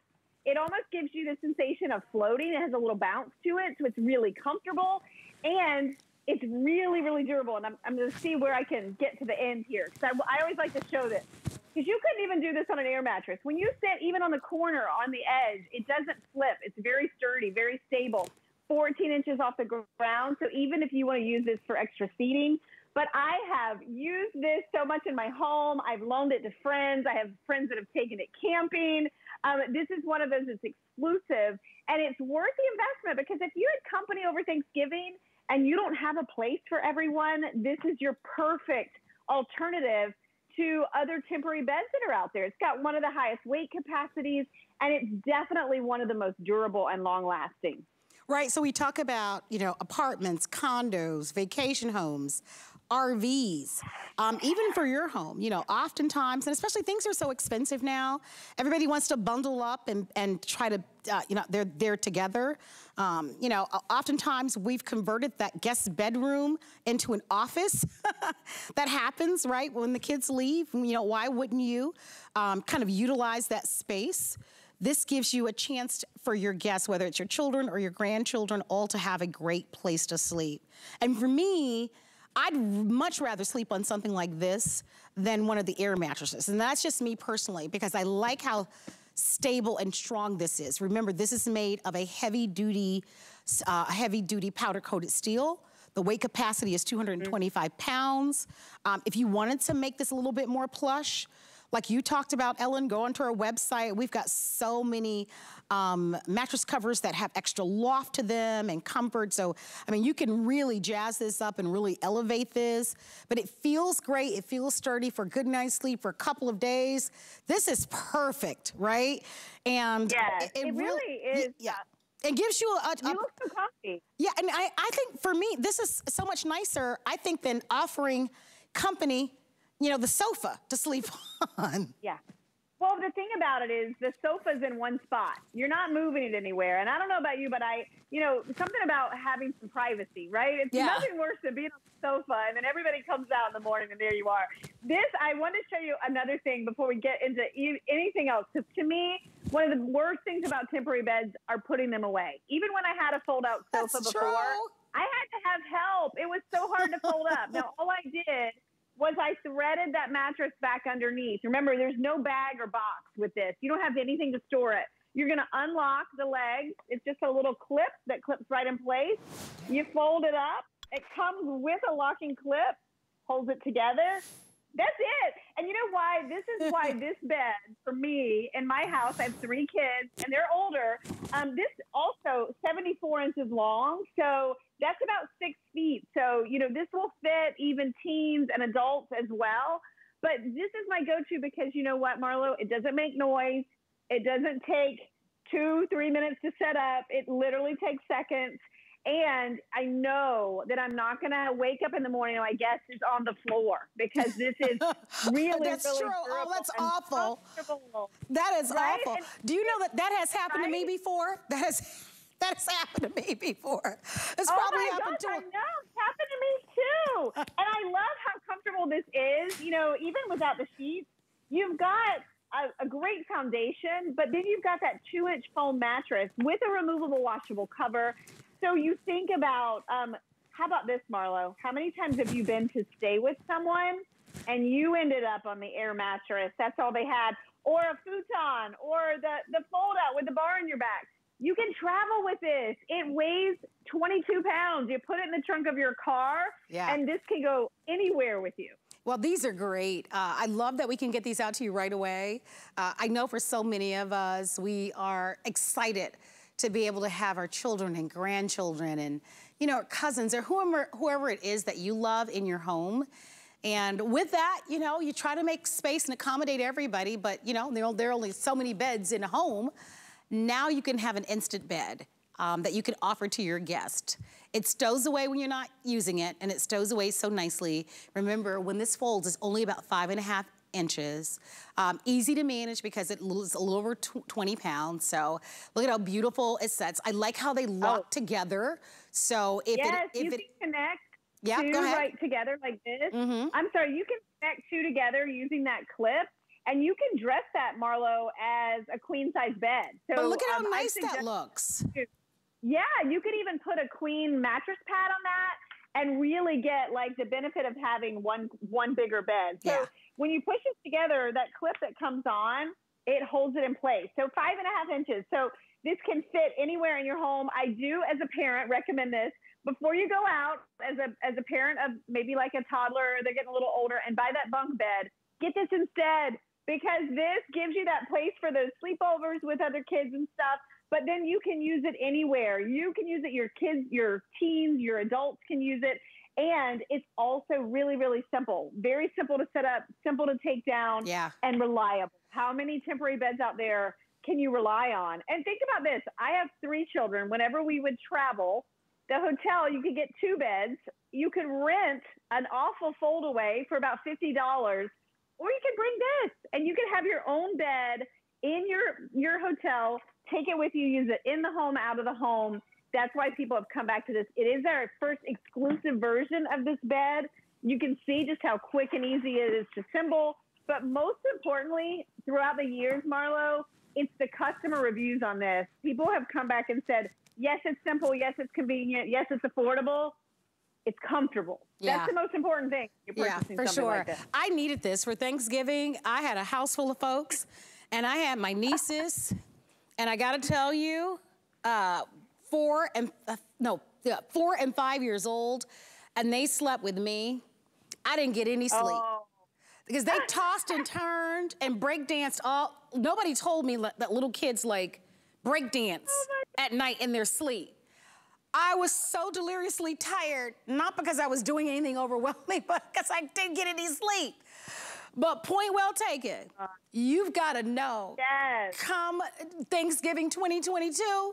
It almost gives you the sensation of floating. It has a little bounce to it, so it's really comfortable. And it's really, really durable. And I'm, I'm going to see where I can get to the end here. Because I, I always like to show this. Because you couldn't even do this on an air mattress. When you sit even on the corner, on the edge, it doesn't flip. It's very sturdy, very stable. 14 inches off the ground. So even if you want to use this for extra seating, but I have used this so much in my home. I've loaned it to friends. I have friends that have taken it camping. Um, this is one of those that's exclusive, and it's worth the investment because if you had company over Thanksgiving and you don't have a place for everyone, this is your perfect alternative to other temporary beds that are out there. It's got one of the highest weight capacities, and it's definitely one of the most durable and long lasting. Right, so we talk about, you know, apartments, condos, vacation homes, RVs, um, even for your home, you know, oftentimes, and especially things are so expensive now, everybody wants to bundle up and, and try to, uh, you know, they're, they're together. Um, you know, oftentimes we've converted that guest bedroom into an office. *laughs* that happens, right? When the kids leave, you know, why wouldn't you um, kind of utilize that space? This gives you a chance for your guests, whether it's your children or your grandchildren, all to have a great place to sleep. And for me, I'd much rather sleep on something like this than one of the air mattresses. And that's just me personally, because I like how stable and strong this is. Remember, this is made of a heavy duty, uh, heavy duty powder coated steel. The weight capacity is 225 mm -hmm. pounds. Um, if you wanted to make this a little bit more plush, like you talked about, Ellen, go onto our website. We've got so many um, mattress covers that have extra loft to them and comfort. So, I mean, you can really jazz this up and really elevate this. But it feels great. It feels sturdy for a good night's sleep for a couple of days. This is perfect, right? And yeah, it, it, it really, really is. Yeah. It gives you a, a, you look so comfy. Yeah, and I, I think for me, this is so much nicer, I think, than offering company you know, the sofa to sleep *laughs* on. Yeah. Well, the thing about it is the sofa's in one spot. You're not moving it anywhere. And I don't know about you, but I, you know, something about having some privacy, right? It's Yeah. nothing worse than being on the sofa and then everybody comes out in the morning and there you are. This, I want to show you another thing before we get into e- anything else. Because to me, one of the worst things about temporary beds are putting them away. Even when I had a fold out sofa That's before, true. I had to have help. It was so hard to fold up. *laughs* Now, all I did was I threaded that mattress back underneath. Remember, there's no bag or box with this. You don't have anything to store it. You're going to unlock the legs. It's just a little clip that clips right in place. You fold it up. It comes with a locking clip, holds it together. That's it. And you know why? This is why *laughs* this bed for me in my house, I have three kids and they're older. Um, this also 74 inches long. So that's about six feet. So, you know, this will fit even teens and adults as well. But this is my go to because you know what, Marlo? It doesn't make noise. It doesn't take two, three minutes to set up. It literally takes seconds. And I know that I'm not going to wake up in the morning and my guest is on the floor because this is *laughs* really, That's really true. Oh, that's awful. That is Right? awful. And- Do you know that that has happened to me before? *laughs* That has that has happened to me before. It's Oh probably my happened gosh, I to know. It's happened to me too. and I love how comfortable this is. You know, even without the sheets, you've got a, a great foundation, but then you've got that two inch foam mattress with a removable washable cover. So you think about, um, how about this, Marlo? How many times have you been to stay with someone and you ended up on the air mattress? That's all they had. Or a futon, or the, the fold out with the bar in your back. You can travel with this. It weighs 22 pounds. You put it in the trunk of your car, Yeah. and this can go anywhere with you. Well, these are great. Uh, I love that we can get these out to you right away. Uh, I know for so many of us, we are excited to be able to have our children and grandchildren and, you know, cousins or whoever, whoever it is that you love in your home. And with that, you know, you try to make space and accommodate everybody, but, you know, there, are- there are only so many beds in a home. Now you can have an instant bed um, that you can offer to your guest. It stows away when you're not using it, and it stows away so nicely. Remember, when this folds, it's only about five and a half inches. Um, easy to manage because it is a little over 20 pounds. So look at how beautiful it sets. I like how they lock together. So if Oh. yes, it, if you it, can connect Yeah, two right together like this. Mhm. I'm sorry, you can connect two together using that clip, and you can dress that, Marlo, as a queen size bed. So but look at how um, nice that looks. Yeah, you could even put a queen mattress pad on that and really get like the benefit of having one one bigger bed. So Yeah. When you push it together, that clip that comes on, it holds it in place. So five and a half inches. So this can fit anywhere in your home. I do, as a parent, recommend this before you go out as a as a parent of maybe like a toddler, they're getting a little older, and buy that bunk bed. Get this instead because this gives you that place for those sleepovers with other kids and stuff. But then you can use it anywhere. You can use it. Your kids, your teens, your adults can use it. And it's also really, really simple. Very simple to set up, simple to take down, Yeah. and reliable. How many temporary beds out there can you rely on? And think about this. I have three children. Whenever we would travel, the hotel, you could get two beds. You could rent an awful fold away for about $50. Or you can bring this and you can have your own bed in your your hotel, take it with you, use it in the home, out of the home. That's why people have come back to this. It is our first exclusive version of this bed. You can see just how quick and easy it is to assemble. But most importantly, throughout the years, Marlo, it's the customer reviews on this. People have come back and said, yes, it's simple. Yes, it's convenient. Yes, it's affordable. It's comfortable. Yeah. That's the most important thing. You're Yeah, for sure. like. I needed this for Thanksgiving. I had a house full of folks, and I had my nieces, and I got to tell you, uh, four and uh, no, yeah, four and five years old, and they slept with me. I didn't get any sleep Oh, because they tossed and turned and break danced all. Nobody told me that little kids like break dance at night in their sleep. I was so deliriously tired, not because I was doing anything overwhelming, *laughs* but because I didn't get any sleep. But point well taken. You've got to know. yes. Come Thanksgiving 2022,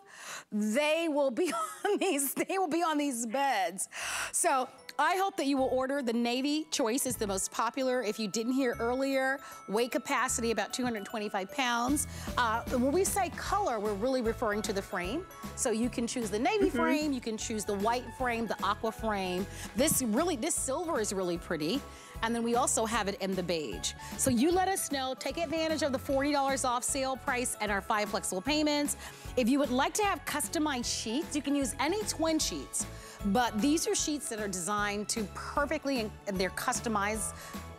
they will be *laughs* on these. They will be on these beds. So I hope that you will order. The navy choice is the most popular. If you didn't hear earlier, weight capacity about 225 pounds. Uh, when we say color, we're really referring to the frame. So you can choose the navy mm -hmm. frame, you can choose the white frame, the aqua frame. This really, this silver is really pretty. And then we also have it in the beige. So you let us know, take advantage of the $40 off sale price and our five flexible payments. If you would like to have customized sheets, you can use any twin sheets. But these are sheets that are designed to perfectly, and they're customized,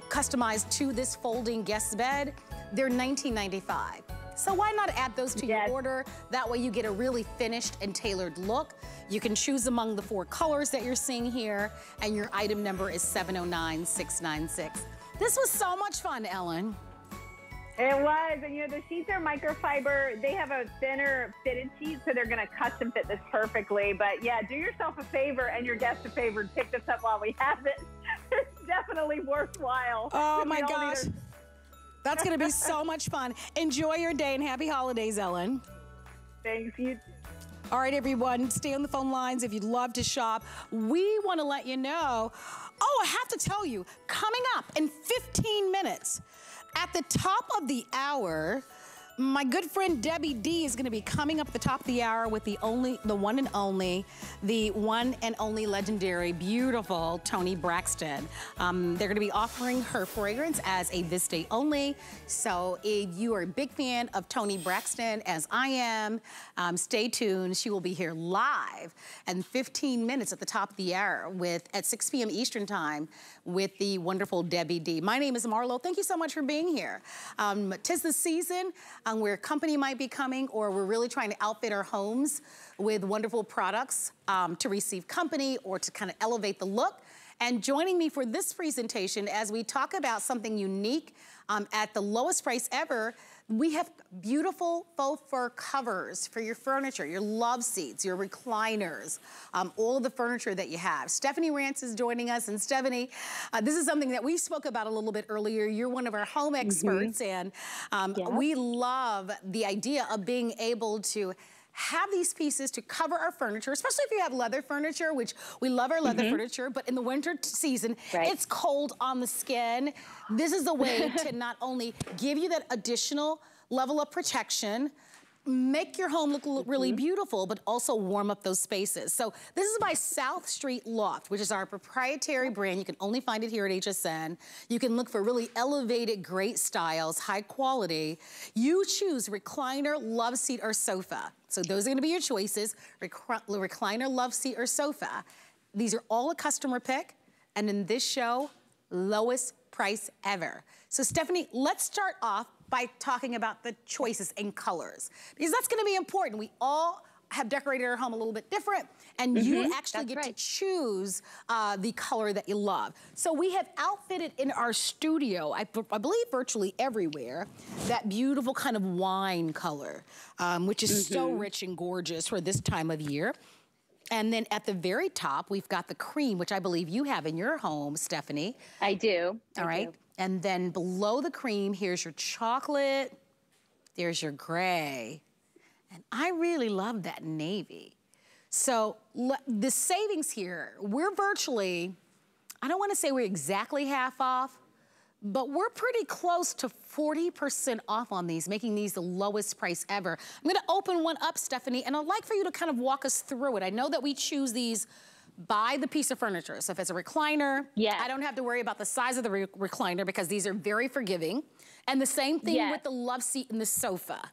customized to this folding guest bed. They're $19.95. So why not add those to yes. your order? That way you get a really finished and tailored look. You can choose among the four colors that you're seeing here, and your item number is 709696. This was so much fun, Ellen. It was, and you know the sheets are microfiber. They have a thinner fitted sheet, so they're going to custom fit this perfectly. But yeah, do yourself a favor and your guests a favor and pick this up while we have it. *laughs* it's definitely worthwhile. Oh my gosh. That's going to be so much fun. Enjoy your day and happy holidays, Ellen. Thanks. You. All right, everyone, stay on the phone lines if you'd love to shop. We want to let you know. Oh, I have to tell you, coming up in 15 minutes, at the top of the hour, my good friend Debbie D is going to be coming up at the top of the hour with the only, the one and only, the one and only legendary, beautiful Toni Braxton. Um, they're going to be offering her fragrance as a this day only. So if you are a big fan of Toni Braxton, as I am, um, stay tuned. She will be here live in 15 minutes at the top of the hour with at 6 p.m. Eastern time with the wonderful Debbie D. My name is Marlo. Thank you so much for being here. Um, tis the season where company might be coming or we're really trying to outfit our homes with wonderful products um, to receive company or to kind of elevate the look. And joining me for this presentation as we talk about something unique um, at the lowest price ever, we have beautiful faux fur covers for your furniture, your love seats, your recliners, um, all of the furniture that you have. Stephanie Rance is joining us. And Stephanie, uh, this is something that we spoke about a little bit earlier. You're one of our home mm-hmm. experts. Mm -hmm. And um, yeah. we love the idea of being able to have these pieces to cover our furniture, especially if you have leather furniture, which we love our leather mm -hmm. furniture, but in the winter season, right. it's cold on the skin. This is a way to *laughs* not only give you that additional level of protection, make your home look really mm -hmm. beautiful, but also warm up those spaces. So this is by South Street Loft, which is our proprietary brand. You can only find it here at HSN. You can look for really elevated, great styles, high quality. You choose recliner, love seat, or sofa. So those are gonna be your choices, recliner, love seat, or sofa. These are all a customer pick, and in this show, lowest price ever. So Stephanie, let's start off by talking about the choices and colors, because that's gonna be important. We all have decorated our home a little bit different, and mm -hmm, you mm-hmm. actually get right. to choose uh, the color that you love. So we have outfitted in our studio, I, I believe virtually everywhere, that beautiful kind of wine color, um, which is mm -hmm. so mm-hmm. rich and gorgeous for this time of year. And then at the very top, we've got the cream, which I believe you have in your home, Stephanie. I do. All I right. Do. And then below the cream, here's your chocolate. There's your gray. And I really love that navy. So the savings here, we're virtually, I don't wanna say we're exactly half off, but we're pretty close to 40% off on these, making these the lowest price ever. I'm gonna open one up, Stephanie, and I'd like for you to kind of walk us through it. I know that we choose these by the piece of furniture. So if it's a recliner, yeah. I don't have to worry about the size of the re recliner because these are very forgiving. And the same thing yes. with the love seat and the sofa.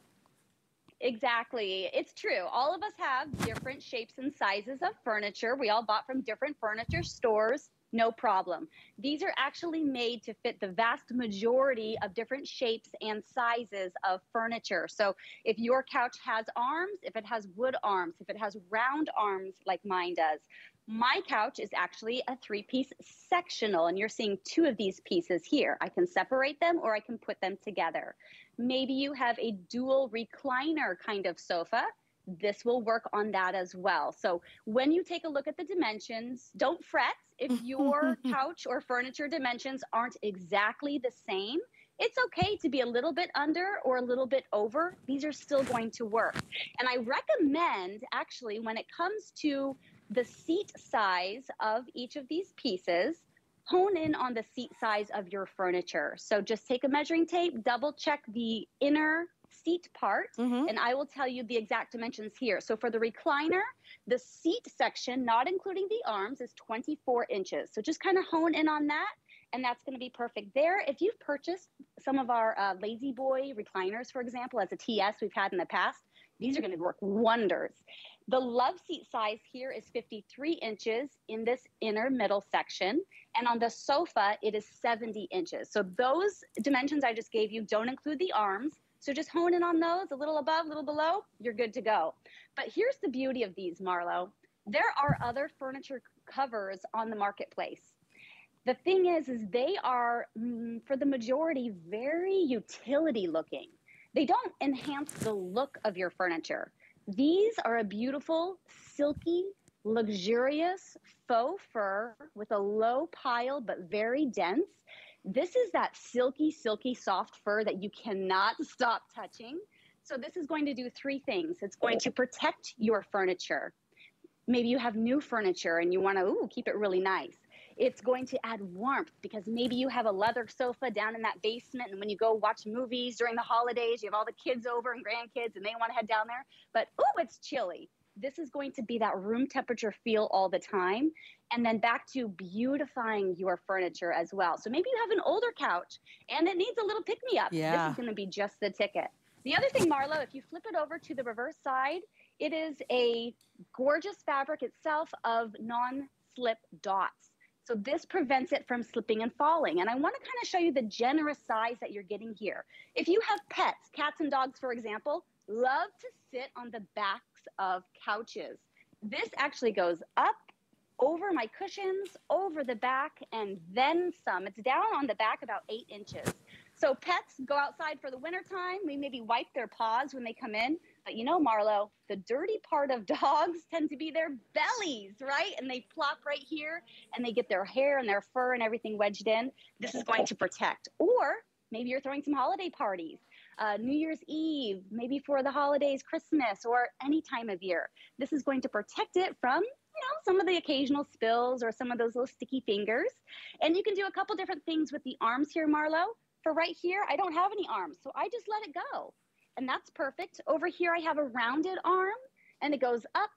Exactly. It's true. All of us have different shapes and sizes of furniture. We all bought from different furniture stores. No problem. These are actually made to fit the vast majority of different shapes and sizes of furniture. So if your couch has arms, if it has wood arms, if it has round arms like mine does, my couch is actually a three piece sectional, and you're seeing two of these pieces here. I can separate them or I can put them together. Maybe you have a dual recliner kind of sofa. This will work on that as well. So when you take a look at the dimensions, don't fret if *laughs* your couch or furniture dimensions aren't exactly the same. It's okay to be a little bit under or a little bit over. These are still going to work. And I recommend actually when it comes to the seat size of each of these pieces, hone in on the seat size of your furniture. So just take a measuring tape, double check the inner seat part, mm-hmm. and I will tell you the exact dimensions here. So for the recliner, the seat section, not including the arms, is 24 inches. So just kind of hone in on that, and that's going to be perfect there. If you've purchased some of our uh, La-Z-Boy recliners, for example, as a TS we've had in the past, these are going to work wonders. The love seat size here is 53 inches in this inner middle section. And on the sofa, it is 70 inches. So those dimensions I just gave you don't include the arms. So just hone in on those, a little above, a little below, you're good to go. But here's the beauty of these, Marlo. There are other furniture covers on the marketplace. The thing is, is they are, mm, for the majority, very utility looking. They don't enhance the look of your furniture. These are a beautiful, silky, luxurious faux fur with a low pile but very dense. This is that silky, silky, soft fur that you cannot *laughs* stop touching. So, this is going to do three things it's going to protect your furniture. Maybe you have new furniture and you want to keep it really nice. It's going to add warmth because maybe you have a leather sofa down in that basement, and when you go watch movies during the holidays, you have all the kids over and grandkids, and they want to head down there. But oh, it's chilly. This is going to be that room temperature feel all the time. And then back to beautifying your furniture as well. So maybe you have an older couch and it needs a little pick me up. Yeah. This is going to be just the ticket. The other thing, Marlo, if you flip it over to the reverse side, it is a gorgeous fabric itself of non slip dots. So this prevents it from slipping and falling. And I want to kind of show you the generous size that you're getting here. If you have pets, cats and dogs, for example, love to sit on the backs of couches. This actually goes up over my cushions, over the back, and then some. It's down on the back about eight inches. So pets go outside for the wintertime. We maybe wipe their paws when they come in. But you know, Marlo, the dirty part of *laughs* dogs tend to be their bellies, right? And they plop right here and they get their hair and their fur and everything wedged in. This is going to protect. Or maybe you're throwing some holiday parties. Uh, New Year's Eve, maybe for the holidays, Christmas, or any time of year. This is going to protect it from, you know, some of the occasional spills or some of those little sticky fingers. And you can do a couple different things with the arms here, Marlo. For right here, I don't have any arms, so I just let it go and that's perfect. Over here, I have a rounded arm and it goes up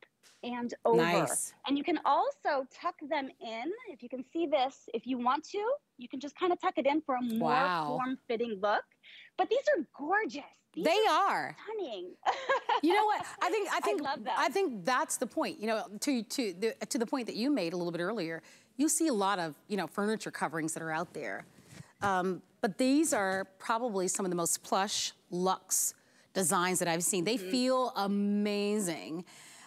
and over. Nice. And you can also tuck them in. If you can see this, if you want to, you can just kind of tuck it in for a more wow. form-fitting look. But these are gorgeous. These they are, are. stunning. you know what? I think *laughs* I think I, I, think that's the point. You know, to to the to the point that you made a little bit earlier. You see a lot of you know furniture coverings that are out there, um, but these are probably some of the most plush, luxe designs that I've seen. They mm -hmm. feel amazing.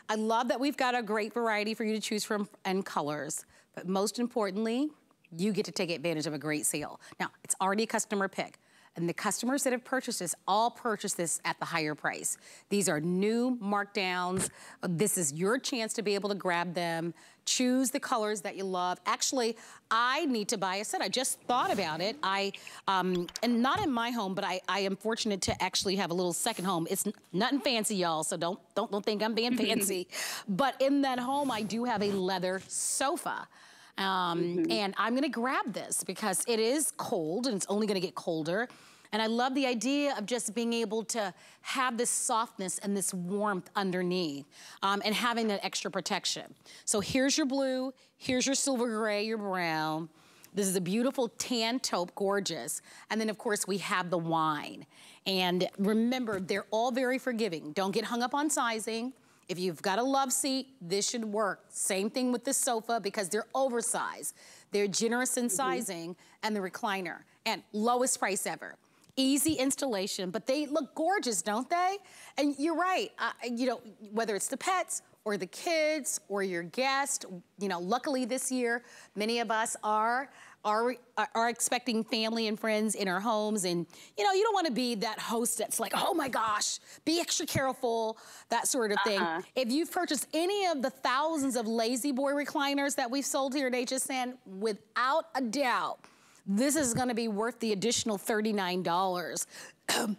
I love that we've got a great variety for you to choose from and colors, but most importantly, you get to take advantage of a great sale. Now, it's already a customer pick. And the customers that have purchased this all purchased this at the higher price. These are new markdowns. This is your chance to be able to grab them. Choose the colors that you love. Actually, I need to buy a set. I just thought about it. I, um, and not in my home, but I, I am fortunate to actually have a little second home. It's nothing fancy, y'all, so don't, don't, don't think I'm being *laughs* fancy. but in that home, I do have a leather sofa. Um, mm -hmm. And I'm gonna grab this because it is cold and it's only gonna get colder. And I love the idea of just being able to have this softness and this warmth underneath um, and having that extra protection. So here's your blue, here's your silver gray, your brown. This is a beautiful tan taupe, gorgeous. And then of course we have the wine. And remember, they're all very forgiving. Don't get hung up on sizing. If you've got a love seat, this should work. Same thing with the sofa because they're oversized. They're generous in mm-hmm. sizing mm -hmm. and the recliner. And lowest price ever. Easy installation, but they look gorgeous, don't they? And you're right, uh, you know, whether it's the pets or the kids or your guest, you know, luckily this year, many of us are are, are expecting family and friends in our homes. And, you know, you don't want to be that host that's like, oh my gosh, be extra careful, that sort of thing. Uh -uh. If you've purchased any of the thousands of La-Z-Boy recliners that we've sold here at HSN, without a doubt, this is going to be worth the additional $39. *clears throat*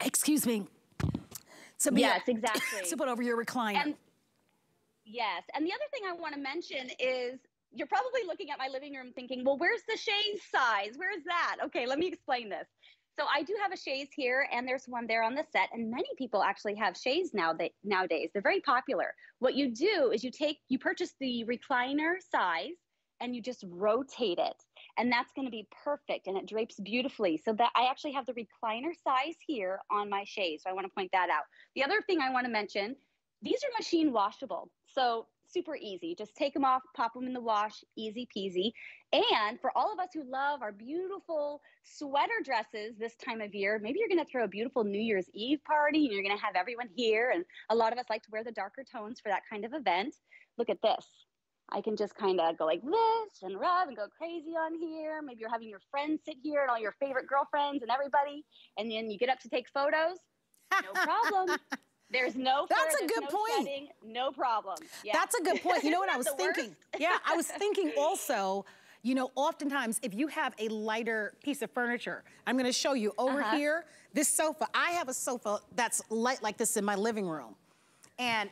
Excuse me. So yes, exactly. *clears throat* So put over your recliner. And Yes. And the other thing I want to mention is you're probably looking at my living room thinking, well, where's the chaise size? Where's that? Okay, let me explain this. So I do have a chaise here, and there's one there on the set, and many people actually have chaise now they, nowadays. They're very popular. What you do is you take, you purchase the recliner size, and you just rotate it, and that's going to be perfect, and it drapes beautifully. So that I actually have the recliner size here on my chaise. So I want to point that out. The other thing I want to mention, these are machine washable. So super easy. Just take them off, pop them in the wash, easy peasy. And for all of us who love our beautiful sweater dresses this time of year, maybe you're going to throw a beautiful New Year's Eve party and you're going to have everyone here. And a lot of us like to wear the darker tones for that kind of event. Look at this. I can just kind of go like this and rub and go crazy on here. Maybe you're having your friends sit here and all your favorite girlfriends and everybody. And then you get up to take photos. No *laughs* problem. There's no fur, That's a good no point. Shedding, no problem. Yeah. That's a good point. You know what I was *laughs* thinking? worst? Yeah, I was *laughs* thinking also, you know, oftentimes if you have a lighter piece of furniture, I'm gonna show you over Uh-huh. here, this sofa, I have a sofa that's light like this in my living room. And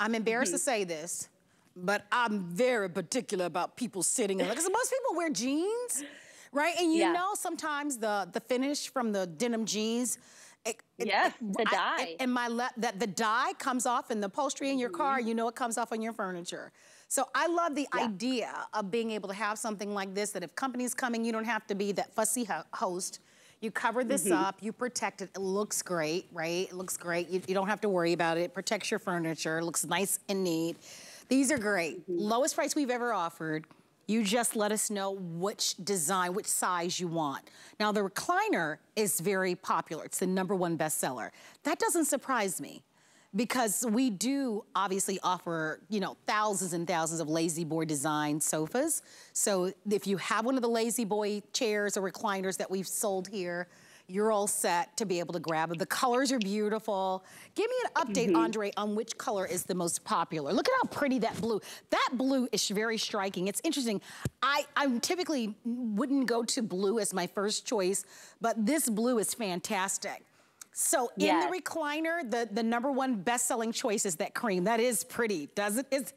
I'm embarrassed Mm-hmm. to say this, but I'm very particular about people sitting in, because most people wear jeans, right? And you Yeah. know sometimes the, the finish from the denim jeans, it, it- Yes, it- the dye. And my that the dye comes off in the upholstery in your car, you know it comes off on your furniture. So I love the Yeah. idea of being able to have something like this that if company's coming, you don't have to be that fussy ho- host. You cover this Mm-hmm. up, you protect it. It looks great, right? It looks great. You, you don't have to worry about it. It protects your furniture. It looks nice and neat. These are great. Mm-hmm. Lowest price we've ever offered. You just let us know which design, which size you want. Now, the recliner is very popular. It's the number one bestseller. That doesn't surprise me because we do obviously offer, you know, thousands and thousands of La-Z-Boy design sofas. So if you have one of the La-Z-Boy chairs or recliners that we've sold here, you're all set to be able to grab it. The colors are beautiful. Give me an update, mm-hmm. Andre, on which color is the most popular. Look at how pretty that blue. That blue is very striking. It's interesting. I, I typically wouldn't go to blue as my first choice, but this blue is fantastic. So in Yes. the recliner, the, the number one best-selling choice is that cream. That is pretty, does it? Is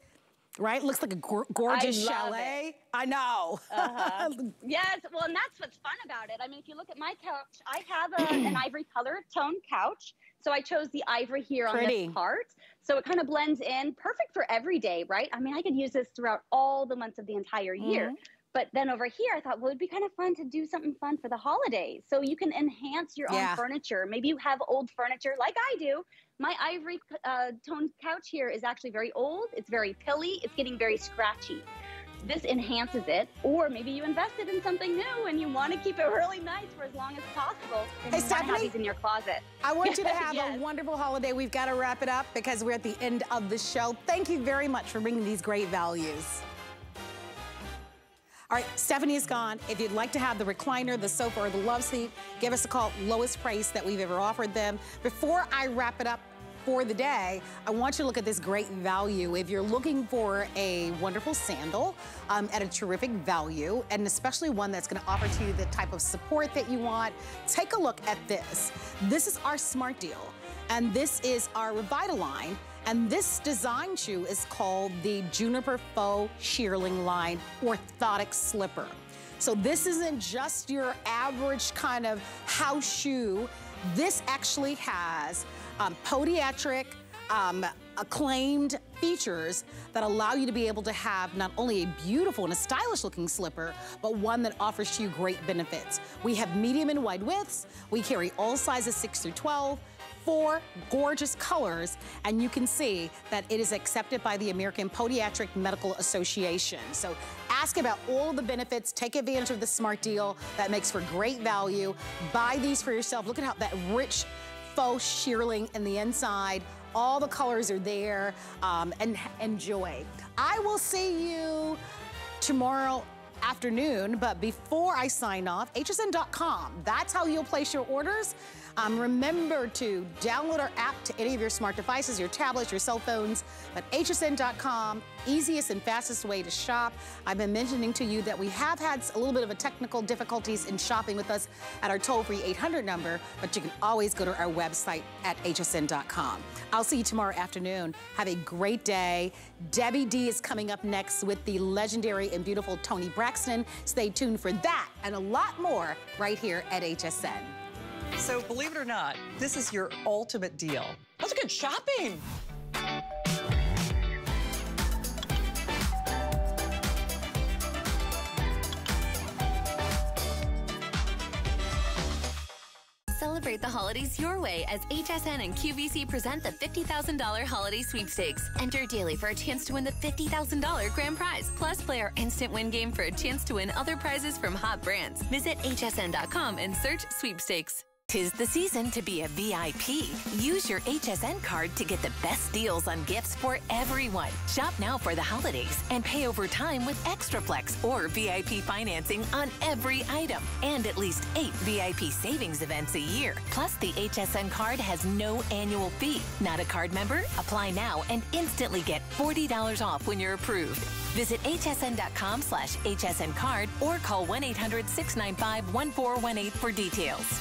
right? Looks like a gorgeous chalet. I know. *laughs* Yes, well, and that's what's fun about it. I mean, if you look at my couch, I have a, an *clears throat* ivory color tone couch. So I chose the ivory here on this part. So it kind of blends in, perfect for every day, right? I mean, I could use this throughout all the months of the entire year. Mm-hmm. But then over here, I thought, well, it'd be kind of fun to do something fun for the holidays. So you can enhance your Yeah. own furniture. Maybe you have old furniture like I do. My ivory uh, toned couch here is actually very old. It's very pilly. It's getting very scratchy this enhances it or maybe you invested in something new and you want to keep it really nice for as long as possible then Hey, you to have Stephanie? these in your closet I want you to *laughs* have Yes. a wonderful holiday. We've got to wrap it up because we're at the end of the show. Thank you very much for bringing these great values. All right, Stephanie is gone. If you'd like to have the recliner, the sofa, or the love seat, give us a call. Lowest price that we've ever offered them. Before I wrap it up for the day, I want you to look at this great value. If you're looking for a wonderful sandal um, at a terrific value, and especially one that's gonna offer to you the type of support that you want, take a look at this. This is our smart deal. And this is our Revitalign. And this design shoe is called the Juniper Faux Shearling Line Orthotic Slipper. So this isn't just your average kind of house shoe. This actually has um, podiatric, um, acclaimed features that allow you to be able to have not only a beautiful and a stylish looking slipper, but one that offers you great benefits. We have medium and wide widths. We carry all sizes 6 through 12 four gorgeous colors, and you can see that it is accepted by the American Podiatric Medical Association. So ask about all the benefits, take advantage of the smart deal that makes for great value. Buy these for yourself. Look at how that rich faux shearling in the inside. All the colors are there, um, and enjoy. I will see you tomorrow afternoon, but before I sign off, hsn.com. That's how you'll place your orders. Um, remember to download our app to any of your smart devices, your tablets, your cell phones. But hsn.com, easiest and fastest way to shop. I've been mentioning to you that we have had a little bit of a technical difficulties in shopping with us at our toll-free 800 number, but you can always go to our website at hsn.com. I'll see you tomorrow afternoon. Have a great day. Debbie D is coming up next with the legendary and beautiful Toni Braxton. Stay tuned for that and a lot more right here at HSN. So believe it or not, this is your ultimate deal. That's good shopping. Celebrate the holidays your way as HSN and QVC present the $50,000 holiday sweepstakes. Enter daily for a chance to win the $50,000 grand prize. Plus, play our instant win game for a chance to win other prizes from hot brands. Visit hsn.com and search sweepstakes. Tis the season to be a VIP. Use your HSN card to get the best deals on gifts for everyone. Shop now for the holidays and pay over time with ExtraFlex or VIP financing on every item and at least eight VIP savings events a year. Plus, the HSN card has no annual fee. Not a card member? Apply now and instantly get $40 off when you're approved. Visit hsn.com slash hsn card or call 1-800-695-1418 for details.